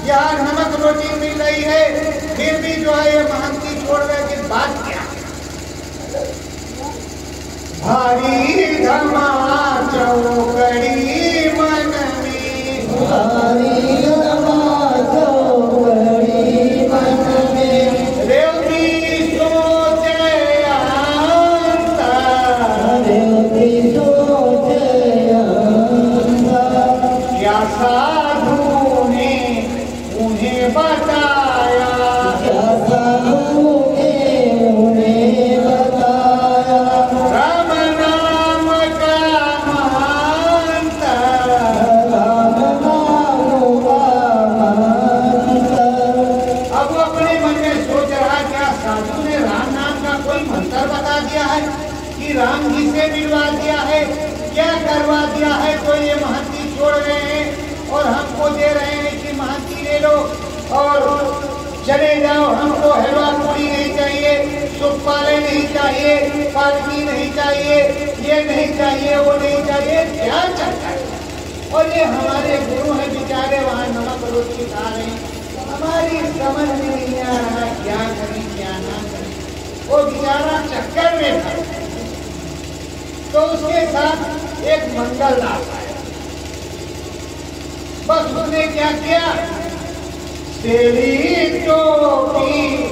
यहाँ नमक रोटी मिल रही है, फिर भी जो है ये महंती छोड़ रहे की बात क्या? भारी धमा चौकड़ी मन में। हरि सुखपाले नहीं चाहिए, पालकी नहीं चाहिए, ये नहीं चाहिए, वो नहीं चाहिए, क्या चलता है और ये हमारे गुरु हैं बेचारे, वहाँ नमक रोटी खा रहे हैं। हमारी समझ में नहीं आ रहा क्या करें, क्या ना करें। वो बेचारा चक्कर में था तो उसके साथ एक मंगल दास आया। बस उसने क्या किया? तेरी टोपी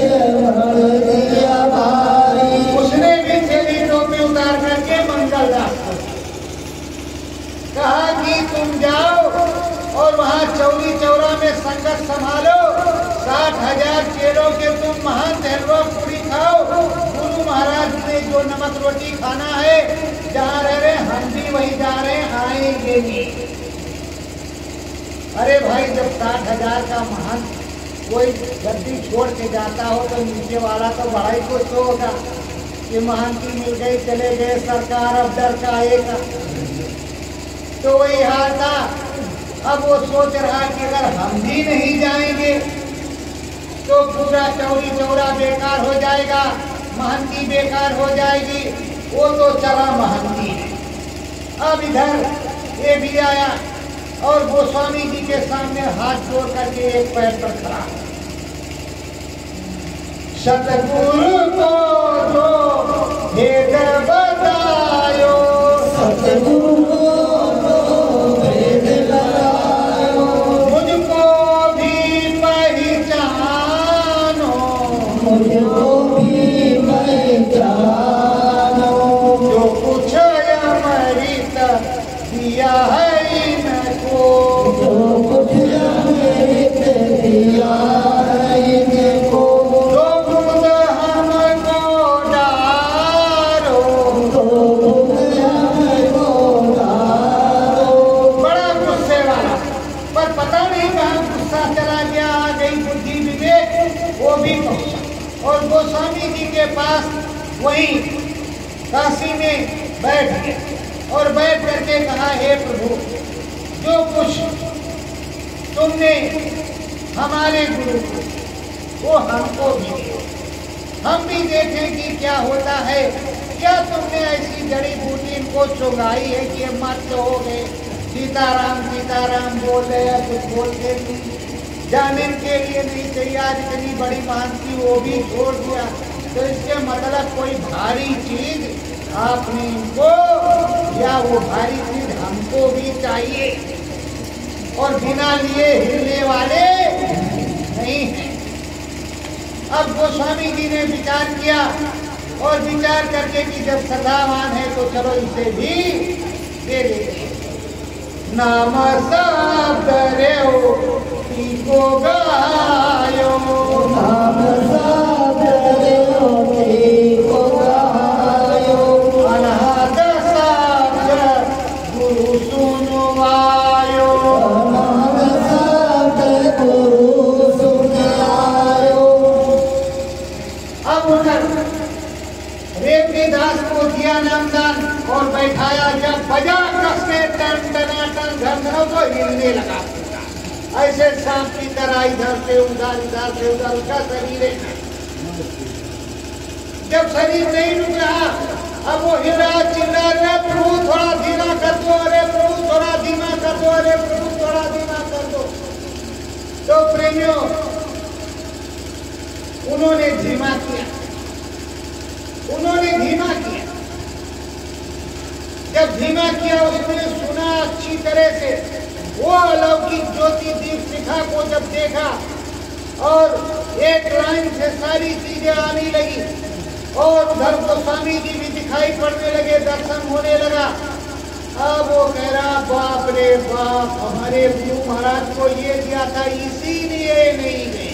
हज़ार चेरों के तुम महान हलवा पूरी खाओ। गुरु महाराज ने जो नमक रोटी खाना है जहाँ रह हम भी वही जा रहे आएँगे नहीं अरे भाई, जब साठ हज़ार का महान कोई गद्दी छोड़ के जाता हो तो नीचे वाला तो बड़ा ही खुश होगा कि महांती मिल गई, चले गए सरकार, अब डर का आएगा तो वही हाल था। अब वो सोच रहा कि अगर हम भी नहीं जाएँगे तो पूरा चौरी चौरा बेकार हो जाएगा, महंती बेकार हो जाएगी, वो तो चला महंती है अब इधर ये भी आया और गोस्वामी जी के सामने हाथ जोड़ करके एक पैर पर खड़ा। सतगुरु को जो भेद बतायो सतगुरु हमारे गुरु को, वो हमको भी दो। हम भी देखें कि क्या होता है। क्या तुमने ऐसी जड़ी बूटी इनको चुगाई है कि मत हो गए सीताराम सीताराम, बोल रहे हैं, कुछ बोलते नहीं। जाने के लिए नहीं चाहिए, आज इतनी बड़ी मानती वो भी छोड़ दिया। तो इसके मतलब कोई भारी चीज़ आपने इनको, या वो भारी चीज़ हमको भी चाहिए? और बिना लिए हिलने वाले नहीं। है अब गोस्वामी जी ने विचार किया और विचार करके कि जब सदावान है तो चलो इसे भी दे देते नाम सा गायो। नाम बैठाया गया बजा कसके टन टनाटन धनधनों को हिलने लगा। ऐसे सांप की तरह इधर से उधर, इधर से उधर उसका शरीर जब शरीर नहीं रुक रहा, अब वो हिल चिल्ला रहे, प्रभु थोड़ा धीमा कर दो, अरे प्रभु थोड़ा धीमा कर दो, अरे प्रभु थोड़ा धीमा कर दो। तो प्रेमियों, उन्होंने धीमा किया। उन्होंने धीमा किया। जब धीमा किया उसने सुना अच्छी तरह से। वो अलौकिक ज्योति दीप शिखा को जब देखा और एक लाइन से सारी चीज़ें आने लगी और उधर को स्वामी जी भी दिखाई पड़ने लगे, दर्शन होने लगा। अब वो कह रहा, बाप रे बाप, हमारे गुरु महाराज को ये दिया था, इसीलिए नहीं गए।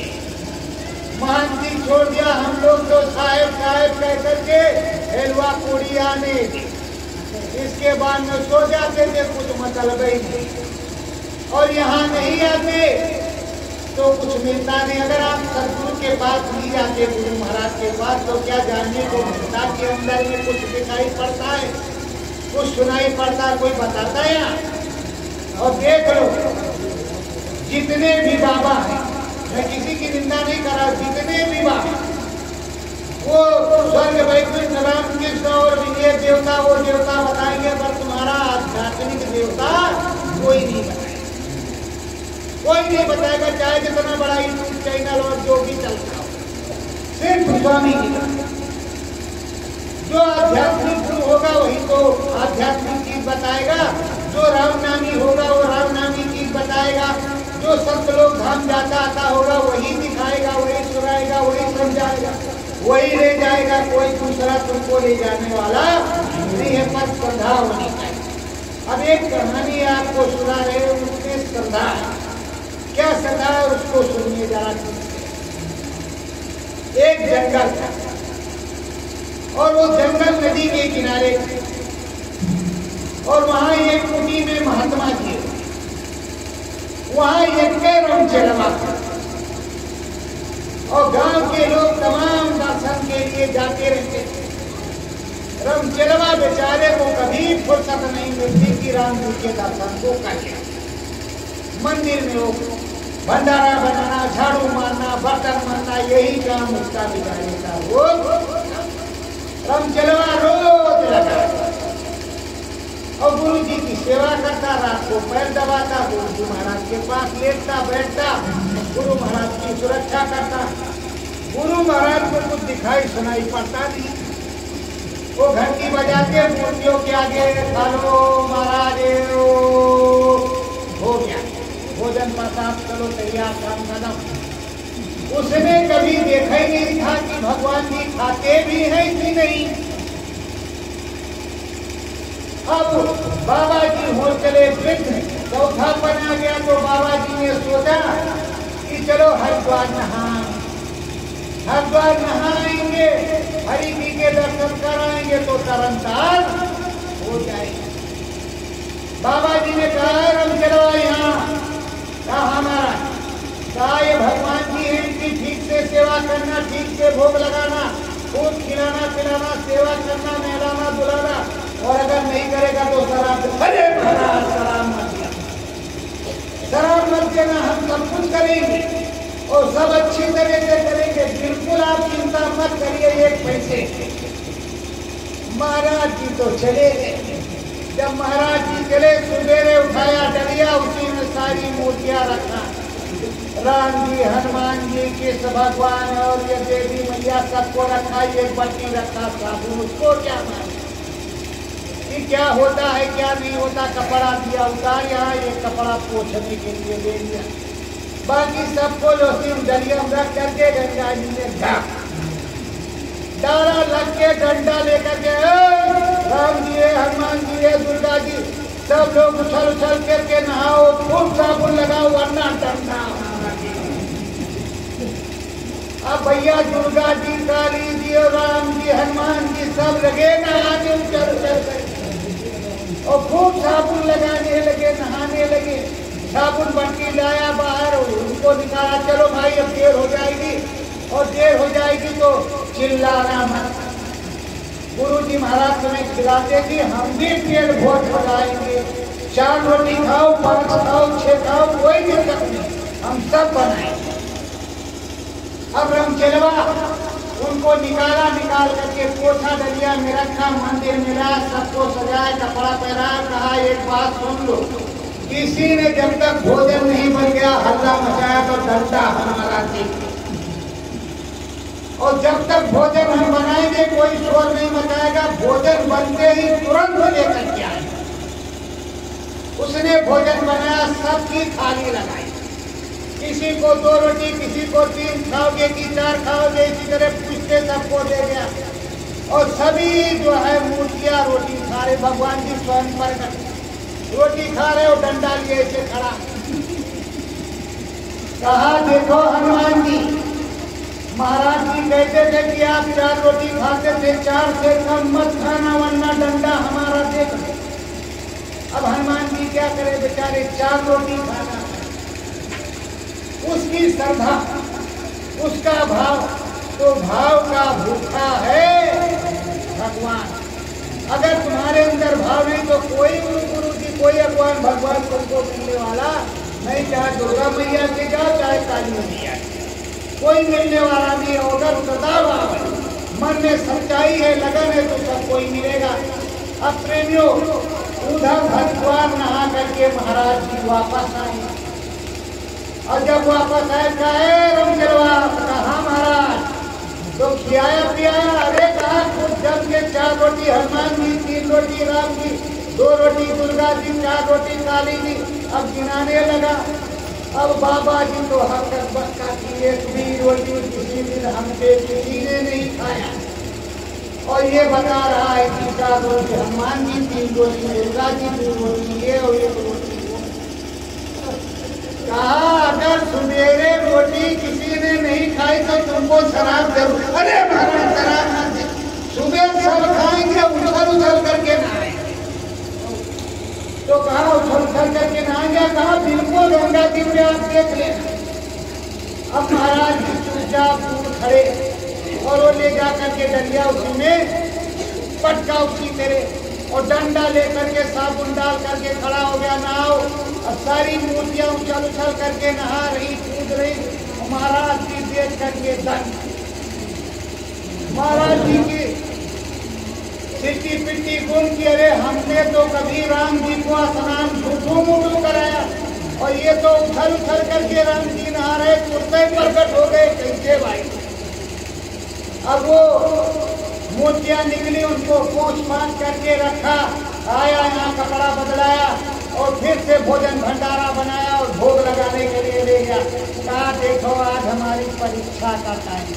जी छोड़ दिया हम लोग तो साहेब साहेब कह करके, हेलवा पूरी आने। इसके बाद में सो जाते थे, कुछ मतलब ही नहीं। और यहाँ नहीं आते तो कुछ मिलता नहीं। अगर आप सदगुरु के पास नहीं जाते, गुरु महाराज के पास तो क्या जानने को मिलता के अंदर में कुछ दिखाई पड़ता है? कुछ सुनाई पड़ता है कोई बताता है यहाँ? और देख लो, जितने भी बाबा हैं, मैं किसी की निंदा नहीं कर रहा, जितने भी बाबा वो स्वर्ग वैकुंठ राम कृष्ण और विजय देवता, वो देवता बताएँगे, पर तुम्हारा आध्यात्मिक देवता कोई नहीं बताएगा। कोई नहीं बताएगा, चाहे कितना बड़ा यूट्यूब चैनल और जो भी चलता हो। सिर्फ़ स्वामी तरफ़ जो आध्यात्मिक गुरु होगा, वही तो आध्यात्मिक चीज़ बताएगा। जो राम नामी होगा, वो राम नामी चीज़ बताएगा। जो संत लोग धाम जाता आता होगा, वही दिखाएगा, वही सुनाएगा, वही समझाएगा। वही ले जाएगा कोई दूसरा तुमको ले जाने वाला नहीं है पर श्रद्धा होनी चाहिए। अब एक कहानी आपको सुना रहे हैं, है। क्या श्रद्धा है उसको सुनिए जरा। एक जंगल था और वो जंगल नदी के किनारे थे। और वहाँ एक कुटी में महात्मा जी वहाँ एक रंग चलवा था और गाँव के लोग तमाम दर्शन के लिए जाते रहते थे। बेचारे को कभी फुर्सत नहीं मिलती कि राम जी के दर्शन को कर मंदिर में वो भंडारा बनाना, झाड़ू मारना, बर्तन मारना, यही काम उसका बिगाड़ने का रोज रमचलवा रोज लगा और गुरु जी की सेवा करता रात को पैर दबाता, गुरु जी महाराज के पास लेटता, बैठता, गुरु महाराज की सुरक्षा करता। गुरु महाराज को कुछ दिखाई सुनाई पड़ता नहीं। वो घंटी बजाते, मूर्तियों के आगे खालो महाराज हो गया। भोजन प्रसाद करो तैयार काम खत्म। उसने कभी देखा ही नहीं था कि भगवान जी खाते भी हैं कि नहीं। अब बाबा जी हो चले वृद्ध चौथा बना गया तो बाबा जी ने सोचा कि चलो हरिद्वार नहा हरिद्वार नहाएँगे, हरि जी के दर्शन कराएँगे तो तरनतार हो जाएगा। बाबा जी ने कहा रम चलो यहाँ। कहा हमारा कहा, ये भगवान जी हैं, इनकी ठीक से सेवा करना, ठीक से भोग लगाना, खूब खिलाना पिलाना, सेवा करना, नहलाना बुलाना और अगर नहीं करेगा तो शराब अरे महाराज शराब मत देना शराब मत देना हम सब कुछ करेंगे। और सब अच्छी तरह से करेंगे। बिल्कुल आप चिंता मत करिए, एक पैसे। महाराज जी तो चले गए। जब महाराज जी चले, सुबेरे उठाया डलिया, उसी में सारी मूर्तियाँ रखा। राम जी, हनुमान जी कृष्ण भगवान और ये देवी मैया सबको रखा, ये बत्ती रखा साबुन उसको क्या माने कि क्या होता है, क्या नहीं होता, कपड़ा दिया, उतार यहाँ, ये कपड़ा पोछने के लिए दे दिया बाकी सबको जो सिर्फ़ दलिया में रख करके गंगा जी ने ढाक। डाला लग के डंडा लेकर के राम जी है हनुमान जी है दुर्गा जी, सब लोग उछल उछल करके नहाओ, खूब साबुन लगाओ, वरना डंडा अब भैया दुर्गा जी, काली जी, और राम जी, हनुमान जी, सब लगे नहाने उचल उचल कर और खूब साबुन लगाने लगे, नहाने लगे। साबुन बट्टी लाया बाहर उनको दिखाया, चलो भाई, अब देर हो जाएगी। और देर हो जाएगी तो चिल्लाना मत। गुरु जी महाराज तुम्हें खिलाते थे हम भी पेड़ भोज बनाएँगे चार रोटी खाओ, पाँच खाओ, छह खाओ, कोई दिक्कत नहीं। हम सब बनाएँगे। अब रमचलवा उनको निकाला, निकाल करके पोछा डलिया में रखा, मंदिर मिला सबको सजाया, कपड़ा पहनाया कहा, एक बात सुन लो, किसी ने जब तक भोजन नहीं बन गया, हल्ला मचाया तो डंडा हमारा और जब तक भोजन हम बनाएँगे, कोई शोर नहीं मचाएगा, भोजन बनते ही तुरंत लेकर के आए उसने भोजन बनाया, सबकी थाली लगाई। किसी को दो रोटी, किसी को तीन, खाओगे कि चार, खाओगे, इसी तरह पूछते सबको दे गया। और सभी जो है मूर्तियाँ, रोटी खा रहे, भगवान जी स्वयं पर रोटी खा रहे और डंडा लिए ऐसे खड़ा। कहा, देखो हनुमान जी, महाराज जी कहते थे कि आप चार रोटी खाते थे, चार से कम मत खाना, वरना डंडा हमारा देख अब हनुमान जी क्या करे, बेचारे, चार रोटी खाना। उसकी श्रद्धा, उसका भाव तो भाव का भूखा है भगवान। अगर तुम्हारे अंदर भाव नहीं तो कोई गुरु की कोई भगवान भगवान तुमको मिलने वाला नहीं। चाहे दुर्गा मैया से जाओ, चाहे काली मैया कोई मिलने वाला नहीं होगा सदा भाव मन में सच्चाई है, लगन है तो सब कोई मिलेगा। अब प्रेमियों उधर भगवान नहा करके महाराज जी वापस आए। और जब वापस आए, कहे रमचलवा कहा महाराज? तो खियाया, पियाया, अरे कहा कुछ जम के चार रोटी, हनुमान जी, तीन रोटी, राम जी, दो रोटी, दुर्गा जी, चार रोटी, काली जी। अब गिनाने लगा। अब बाबा जी तो हरकत बक्का की एक भी रोटी, किसी दिन हमसे किसी ने नहीं खाया। और ये बता रहा है कि चार रोटी, हनुमान जी, तीन रोटी, दुर्गा जी, तीन रोटी, ये और एक रोटी। कहा अगर सवेरे रोटी किसी ने नहीं खाई तो तुमको शराब ज़रूर अरे महाराज शराब सुबह सब खाएँगे उछल उछल करके तो कहा उछल उछल करके नहाएँगे कहा बिल्कुल जी में आप देख लेना अब महाराज चुपचाप खड़े और वो ले जा करके डलिया उसी में पटका उसी तेरे और डंडा लेकर के साबुन डाल करके खड़ा हो गया। नाव और सारी मूर्तियाँ उछल उछल करके नहा रही, कूद रही। महाराज जी देख करके दंड। महाराज जी की सिट्टी पिट्टी गुण की, अरे हमने तो कभी राम जी को स्नान झूठू मूठू कराया। और ये तो उछल उछल करके राम जी नहा रहे, कुर्ते प्रकट हो गए। कैसे भाई? अब वो मूर्तियाँ निकली, उनको पूछ पाछ करके रखा। आया, यहाँ कपड़ा बदलाया और फिर से भोजन भंडारा बनाया और भोग लगाने के लिए ले गया। कहा, देखो, आज हमारी परीक्षा का टाइम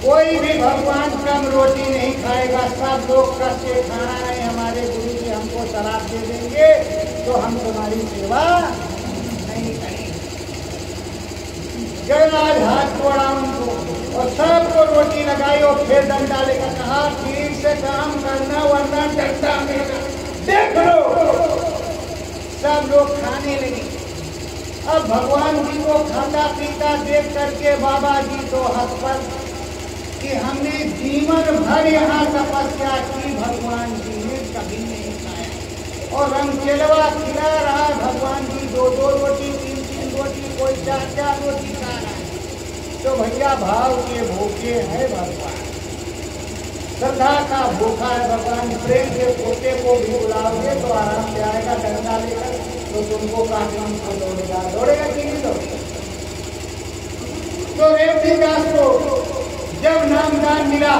कोई भी भगवान कम रोटी नहीं खाएगा। सब लोग कष्ट से खाना नहीं, हमारे गुरु जी हमको शराब दे देंगे तो हम तुम्हारी सेवा नहीं करेंगे जब आज हाथ जोड़ा उनको और सबको रोटी लगाई और फिर डंडा लेकर कहा ठीक से काम करना वरना मेरा देख लो। सब लोग खाने लगे। अब भगवान जी को खाता पीता देख करके बाबा जी तो हंस पर कि हमने जीवन भर यहाँ तपस्या की, भगवान जी ने कभी नहीं खाया। और रंगचेलवा खिला रहा, भगवान जी दो दो रोटी तीन रोटी, कोई चार चार रोटी खा रहा है। तो भैया, भाव के भूखे है भगवान। श्रद्धा का भूखा है भगवान। प्रेम के पोते को भी बुलाओगे तो आराम से आएगा डंडा लेकर तो तुमको काटने को दौड़ेगा। दौड़ेगा कि नहीं दौड़ेगा? तो रेवती दास को जब नामदान मिला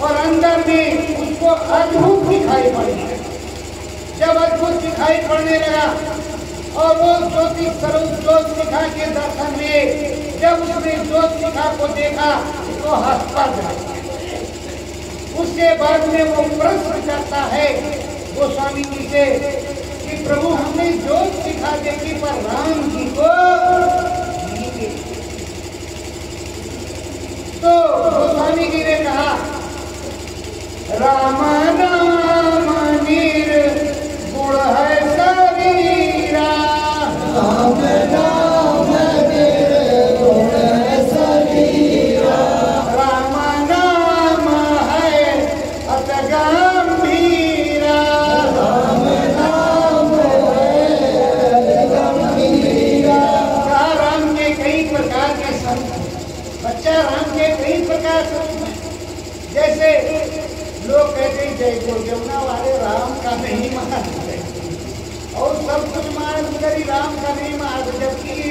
और अंदर में उसको अद्भुत दिखाई लगा जब अद्भुत दिखाई पड़ने लगा और वो ज्योति स्वरूप ज्योत के दर्शन में जब उसने ज्योत को देखा तो हंस पर उसके बाद में वो प्रश्न करता है, गोस्वामी जी से कि प्रभु, हमने ज्योत शिखा देखी, पर राम जी को तो गोस्वामी जी ने कहा, राम नाम गुण है राम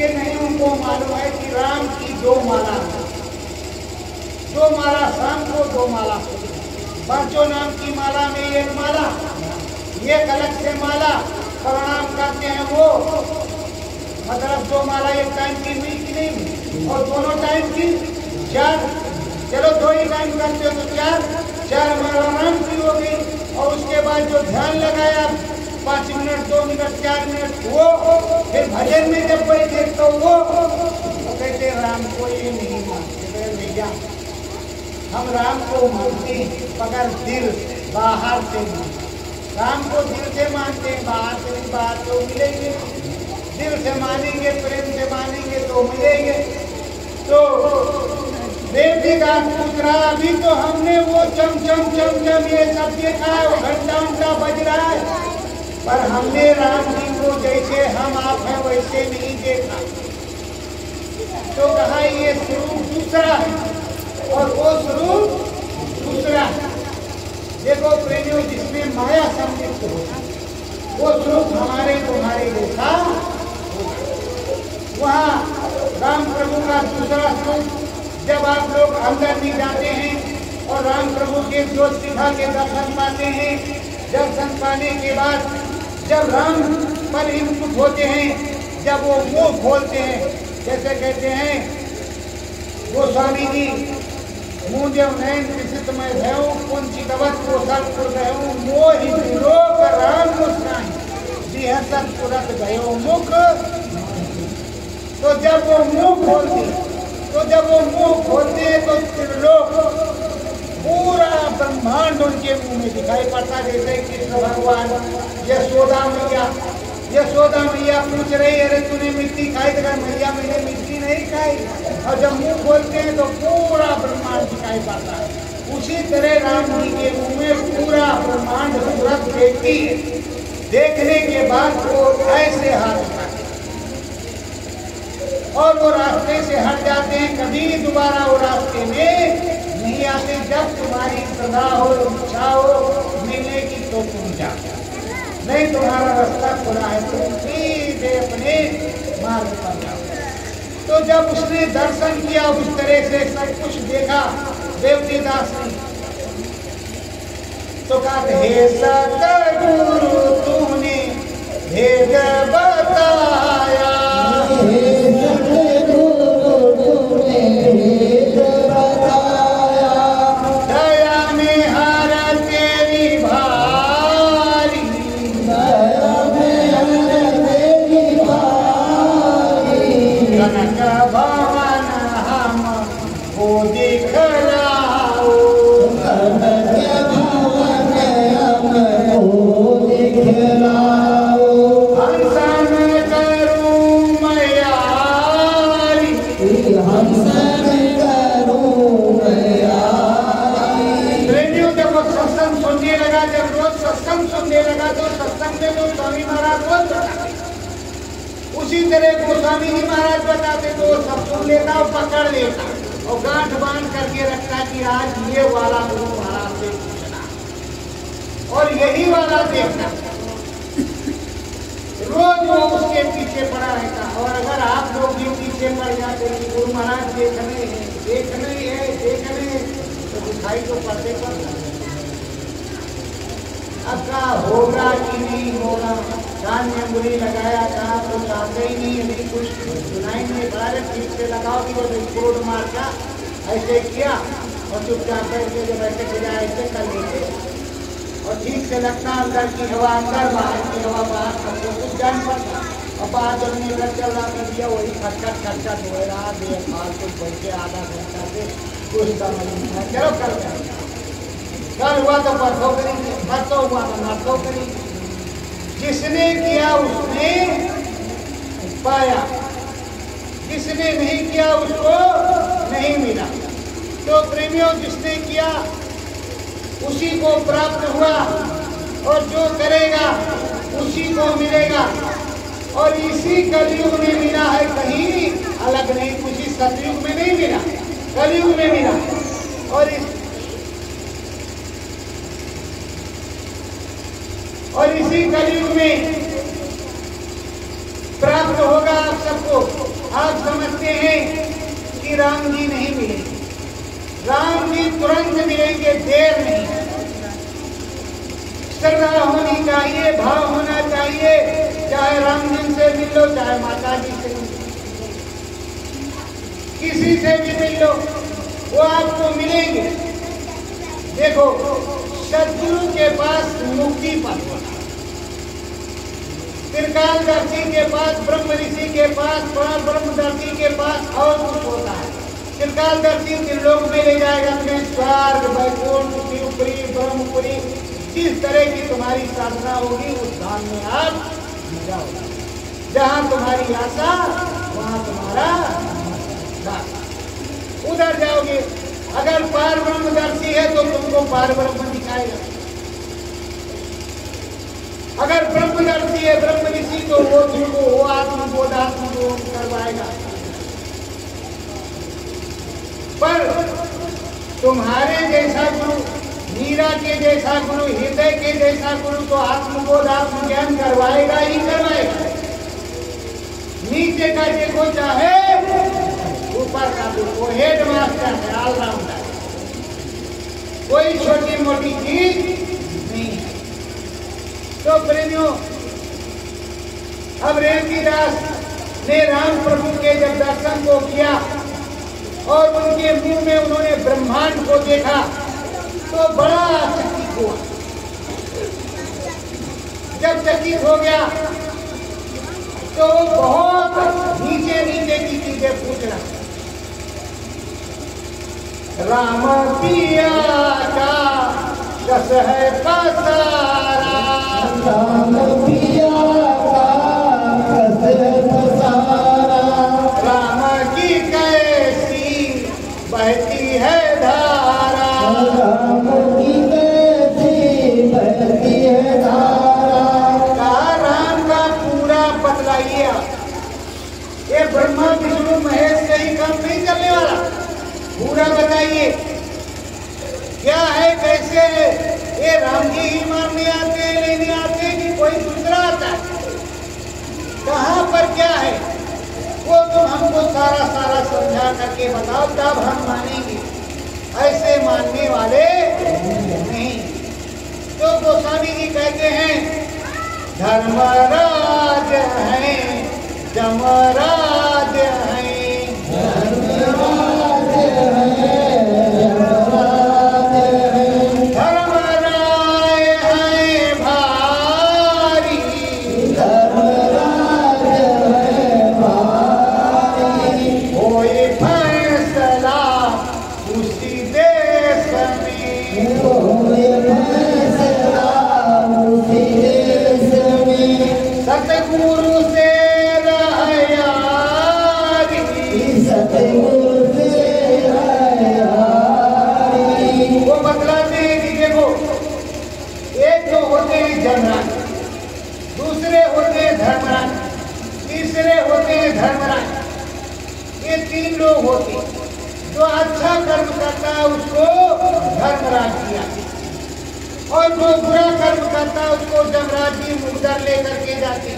ये नहीं उनको मालूम है कि राम की दो माला दो माला शाम को, दो माला परचो नाम की माला में एक माला, एक अलग से माला, प्रणाम करते हैं वो। मतलब दो माला एक टाइम की मिली की नहीं, और दोनों टाइम की चार। चलो दो ही टाइम करते हो तो चार। चार माला राम की होगी, और उसके बाद जो ध्यान लगाया पाँच मिनट, दो मिनट, चार मिनट वो फिर भजन में जब बैठे तो वो तो कहते, राम को ये नहीं मानते भैया, हम राम को मानते मगर दिल बाहर से मानते राम को दिल से मानते हैं, बाहर से नहीं, बाहर तो मिलेंगे। दिल से मानेंगे, प्रेम से मानेंगे तो मिलेंगे। तो देवी पूछ रहा, अभी तो हमने वो चम चम चम चम, ये सब देखा है घंटा उंटा बज रहा है। पर हमने राम जी को जैसे हम आप हैं वैसे नहीं देखा। तो कहा ये स्वरूप दूसरा है और वो स्वरूप दूसरा है। देखो प्रेमियों, जिसमें माया सम्मिलित हो, वो स्वरूप हमारे तुम्हारे जैसा वहाँ राम प्रभु का दूसरा स्वरूप, जब आप लोग अंदर नहीं जाते हैं और राम प्रभु के ज्योत शिखा के दर्शन पाते हैं, दर्शन पाने के बाद जब राम पर इनपुट होते हैं, जब वो मुँह खोलते हैं, जैसे कहते हैं, गोस्वामी जी, मुँह देव नयन विशिष्ट मैं भयऊ कुंची कवच को सतपुर गयो मोहि लोक राम मुस्काई जी है सतपुरत गयो मुख तो जब वो मुँह खोलते तो जब वो मुँह खोलते हैं तो त्रिलोक पूरा ब्रह्मांड उनके मुँह में दिखाई पड़ता जैसे कृष्ण भगवान, यशोदा मैया यशोदा मैया पूछ रही, अरे तूने मिट्टी खाई? तो मैया, मैंने मिट्टी नहीं खाई। और जब मुँह खोलते हैं तो पूरा ब्रह्मांड दिखाई पड़ता है। उसी तरह राम जी के मुँह में पूरा ब्रह्मांड सूरत देखती है। देखने के बाद वो ऐसे हाथ उठाते और वो रास्ते से हट जाते हैं। कभी दोबारा वो रास्ते में नहीं आते जब तुम्हारी सदा हो, इच्छा हो, मिलने की तो तुम जाओ नहीं तुम्हारा रास्ता खुला है, तुम सीधे अपने मार्ग पर जाओ। तो जब उसने दर्शन किया, उस तरह से सब कुछ देखा देवती दास ने तो कहा, हे सतगुरु, तुमने भेद बताया लेता और पकड़ लेता और गांठ बाँध करके रखता कि आज ये वाला गुरु महाराज से पूछना। और यही वाला देखना। रोज वो उसके पीछे पड़ा रहता। और अगर आप लोग भी पीछे पड़ जाते कि गुरु महाराज देख रहे हैं देख रहे हैं देख रहे देखने तो दिखाई तो पड़ते पड़ता अब का होगा कि नहीं होगा? कान में मुड़ी लगाया कहा तो चाहते ही नहीं नहीं कुछ सुनाई नहीं रहे ठीक से लगाओ कि वो कोड मार का ऐसे किया और चुपचाप करके जब ऐसे किया ऐसे कर लेते। और ठीक से लगता अंदर की हवा, अंदर बाहर की हवा, बाहर सबको कुछ जान पड़ता और बाहर जब निकल चल रहा कर दिया, वही खटखट खटखट हो रहा फालतू बैठ के आधा घंटा से कुछ समझ नहीं चलो कर कल हुआ तो परसों करेंगे, परसों हुआ तो नरसों करेंगे। जिसने किया उसने पाया। जिसने नहीं किया उसको नहीं मिला। तो प्रेमियों, जिसने किया, उसी को प्राप्त हुआ और जो करेगा, उसी को मिलेगा। और इसी कलयुग में मिला है, कहीं अलग नहीं कुछ सतयुग में नहीं मिला, कलयुग में मिला। और इस और इसी कलयुग में प्राप्त होगा आप सबको। आप समझते हैं कि राम जी नहीं मिलेंगे राम जी तुरंत मिलेंगे, देर नहीं। श्रद्धा होनी चाहिए, भाव होना चाहिए, चाहे राम जी से मिल लो, चाहे माता जी से मिल किसी से भी मिल लो, वो आपको मिलेंगे। देखो सदगुरु के पास मुक्ति है त्रिकालदर्शी के पास, ब्रह्म ऋषि के पास ब्रह्मदर्शी के पास और कुछ होता है। त्रिकालदर्शी त्रिलोक में ले जाएगा तुम्हें स्वर्ग, वैकुंठ, शिवपुरी, ब्रह्मपुरी, जिस तरह की तुम्हारी साधना होगी, उस धाम में आप जाओ जहाँ तुम्हारी आशा, वहाँ तुम्हारा उधर जाओगे। अगर पार ब्रह्मदर्शी है तो तुमको पार ब्रह्म दिखाएगा। अगर ब्रह्मदर्शी है, ब्रह्म ऋषि तो वो तुमको वो आत्मबोध आत्मबोध करवाएगा। पर तुम्हारे जैसा गुरु, मीरा के जैसा गुरु, हृदय के जैसा गुरु तो आत्मबोध, आत्मज्ञान करवाएगा ही करवाएगा। नीचे का देखो, चाहे ऊपर का देखो हेड मास्टर है ऑलराउंडर कोई छोटी मोटी चीज़ नहीं है। तो प्रेमियों, अब रेवतीदास ने राम प्रभु के जब दर्शन को किया और उनके मुँह में उन्होंने ब्रह्मांड को देखा तो बड़ा चकित हुआ। जब चकित हो गया तो वो बहुत नीचे नीचे की चीज़ें पूछ रहा। राम पिया का जस है का सारा राम पिया पूरा बताइए। क्या है कैसे है? ये राम जी ही मानने आते हैं लेने आते हैं कि कोई दूसरा आता है? कहाँ पर क्या है? वो तुम हमको सारा सारा समझा करके बताओ, तब हम मानेंगे। ऐसे मानने वाले नहीं। तो गोस्वामी जी कहते हैं, धर्मराज हैं, जमराज करता उसको जमराज जी मुद्दर लेकर के जाते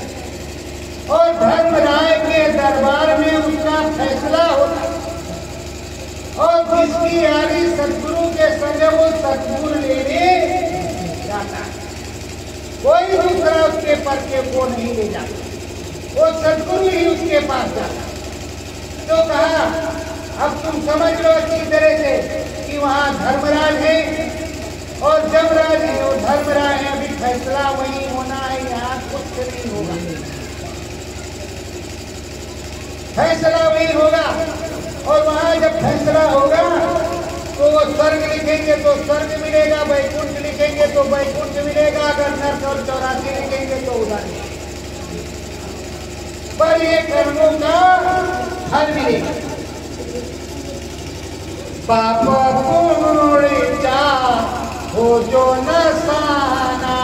और धर्मराय के दरबार में उसका फैसला होता और जिसकी यारी सदगुरु के संग वो सदगुरु लेने जाता कोई दूसरा उसके पर्चे को नहीं ले जाता। वो सदगुरु ही उसके पास जाता तो कहा, अब तुम समझ लो अच्छी तरह से कि वहाँ धर्मराज है और जमराज है और धर्मराज है। फैसला वही होना है, यहाँ कुछ नहीं होगा। फैसला वही होगा, और वहाँ जब फैसला होगा तो वो स्वर्ग लिखेंगे तो स्वर्ग मिलेगा, वैकुंठ लिखेंगे तो वैकुंठ मिलेगा, अगर नर्क और चौरासी लिखेंगे तो उधर। पर ये कर्मों का फल मिलेगा पाप चा हो जो नसाना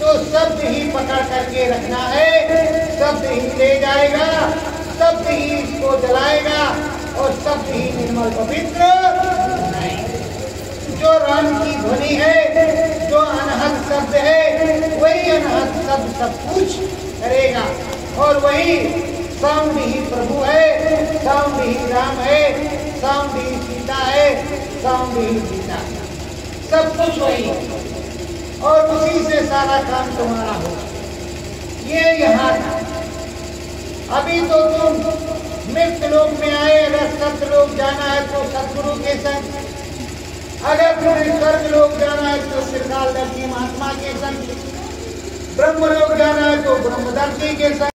तो शब्द ही पकड़ करके रखना है। शब्द ही ले जाएगा शब्द ही शब्द ही निर्मल पवित्र। जो राम की ध्वनि है, जो अनहद शब्द है, वही अनहद शब्द सब कुछ करेगा। और वही साउंड ही प्रभु है साउंड ही राम है साउंड ही सीता है साउंड ही सीता। सब कुछ वही और उसी से सारा काम तुम्हारा होगा। ये यहाँ था। अभी तो तुम मृत लोग में आए, अगर सत्य लोग जाना है तो सतगुरु के संग। अगर पूरे स्वर्ग लोग जाना है तो श्रीकाल दर्शी महात्मा के संग। ब्रह्म लोग जाना है तो ब्रह्मदर्शी के संग।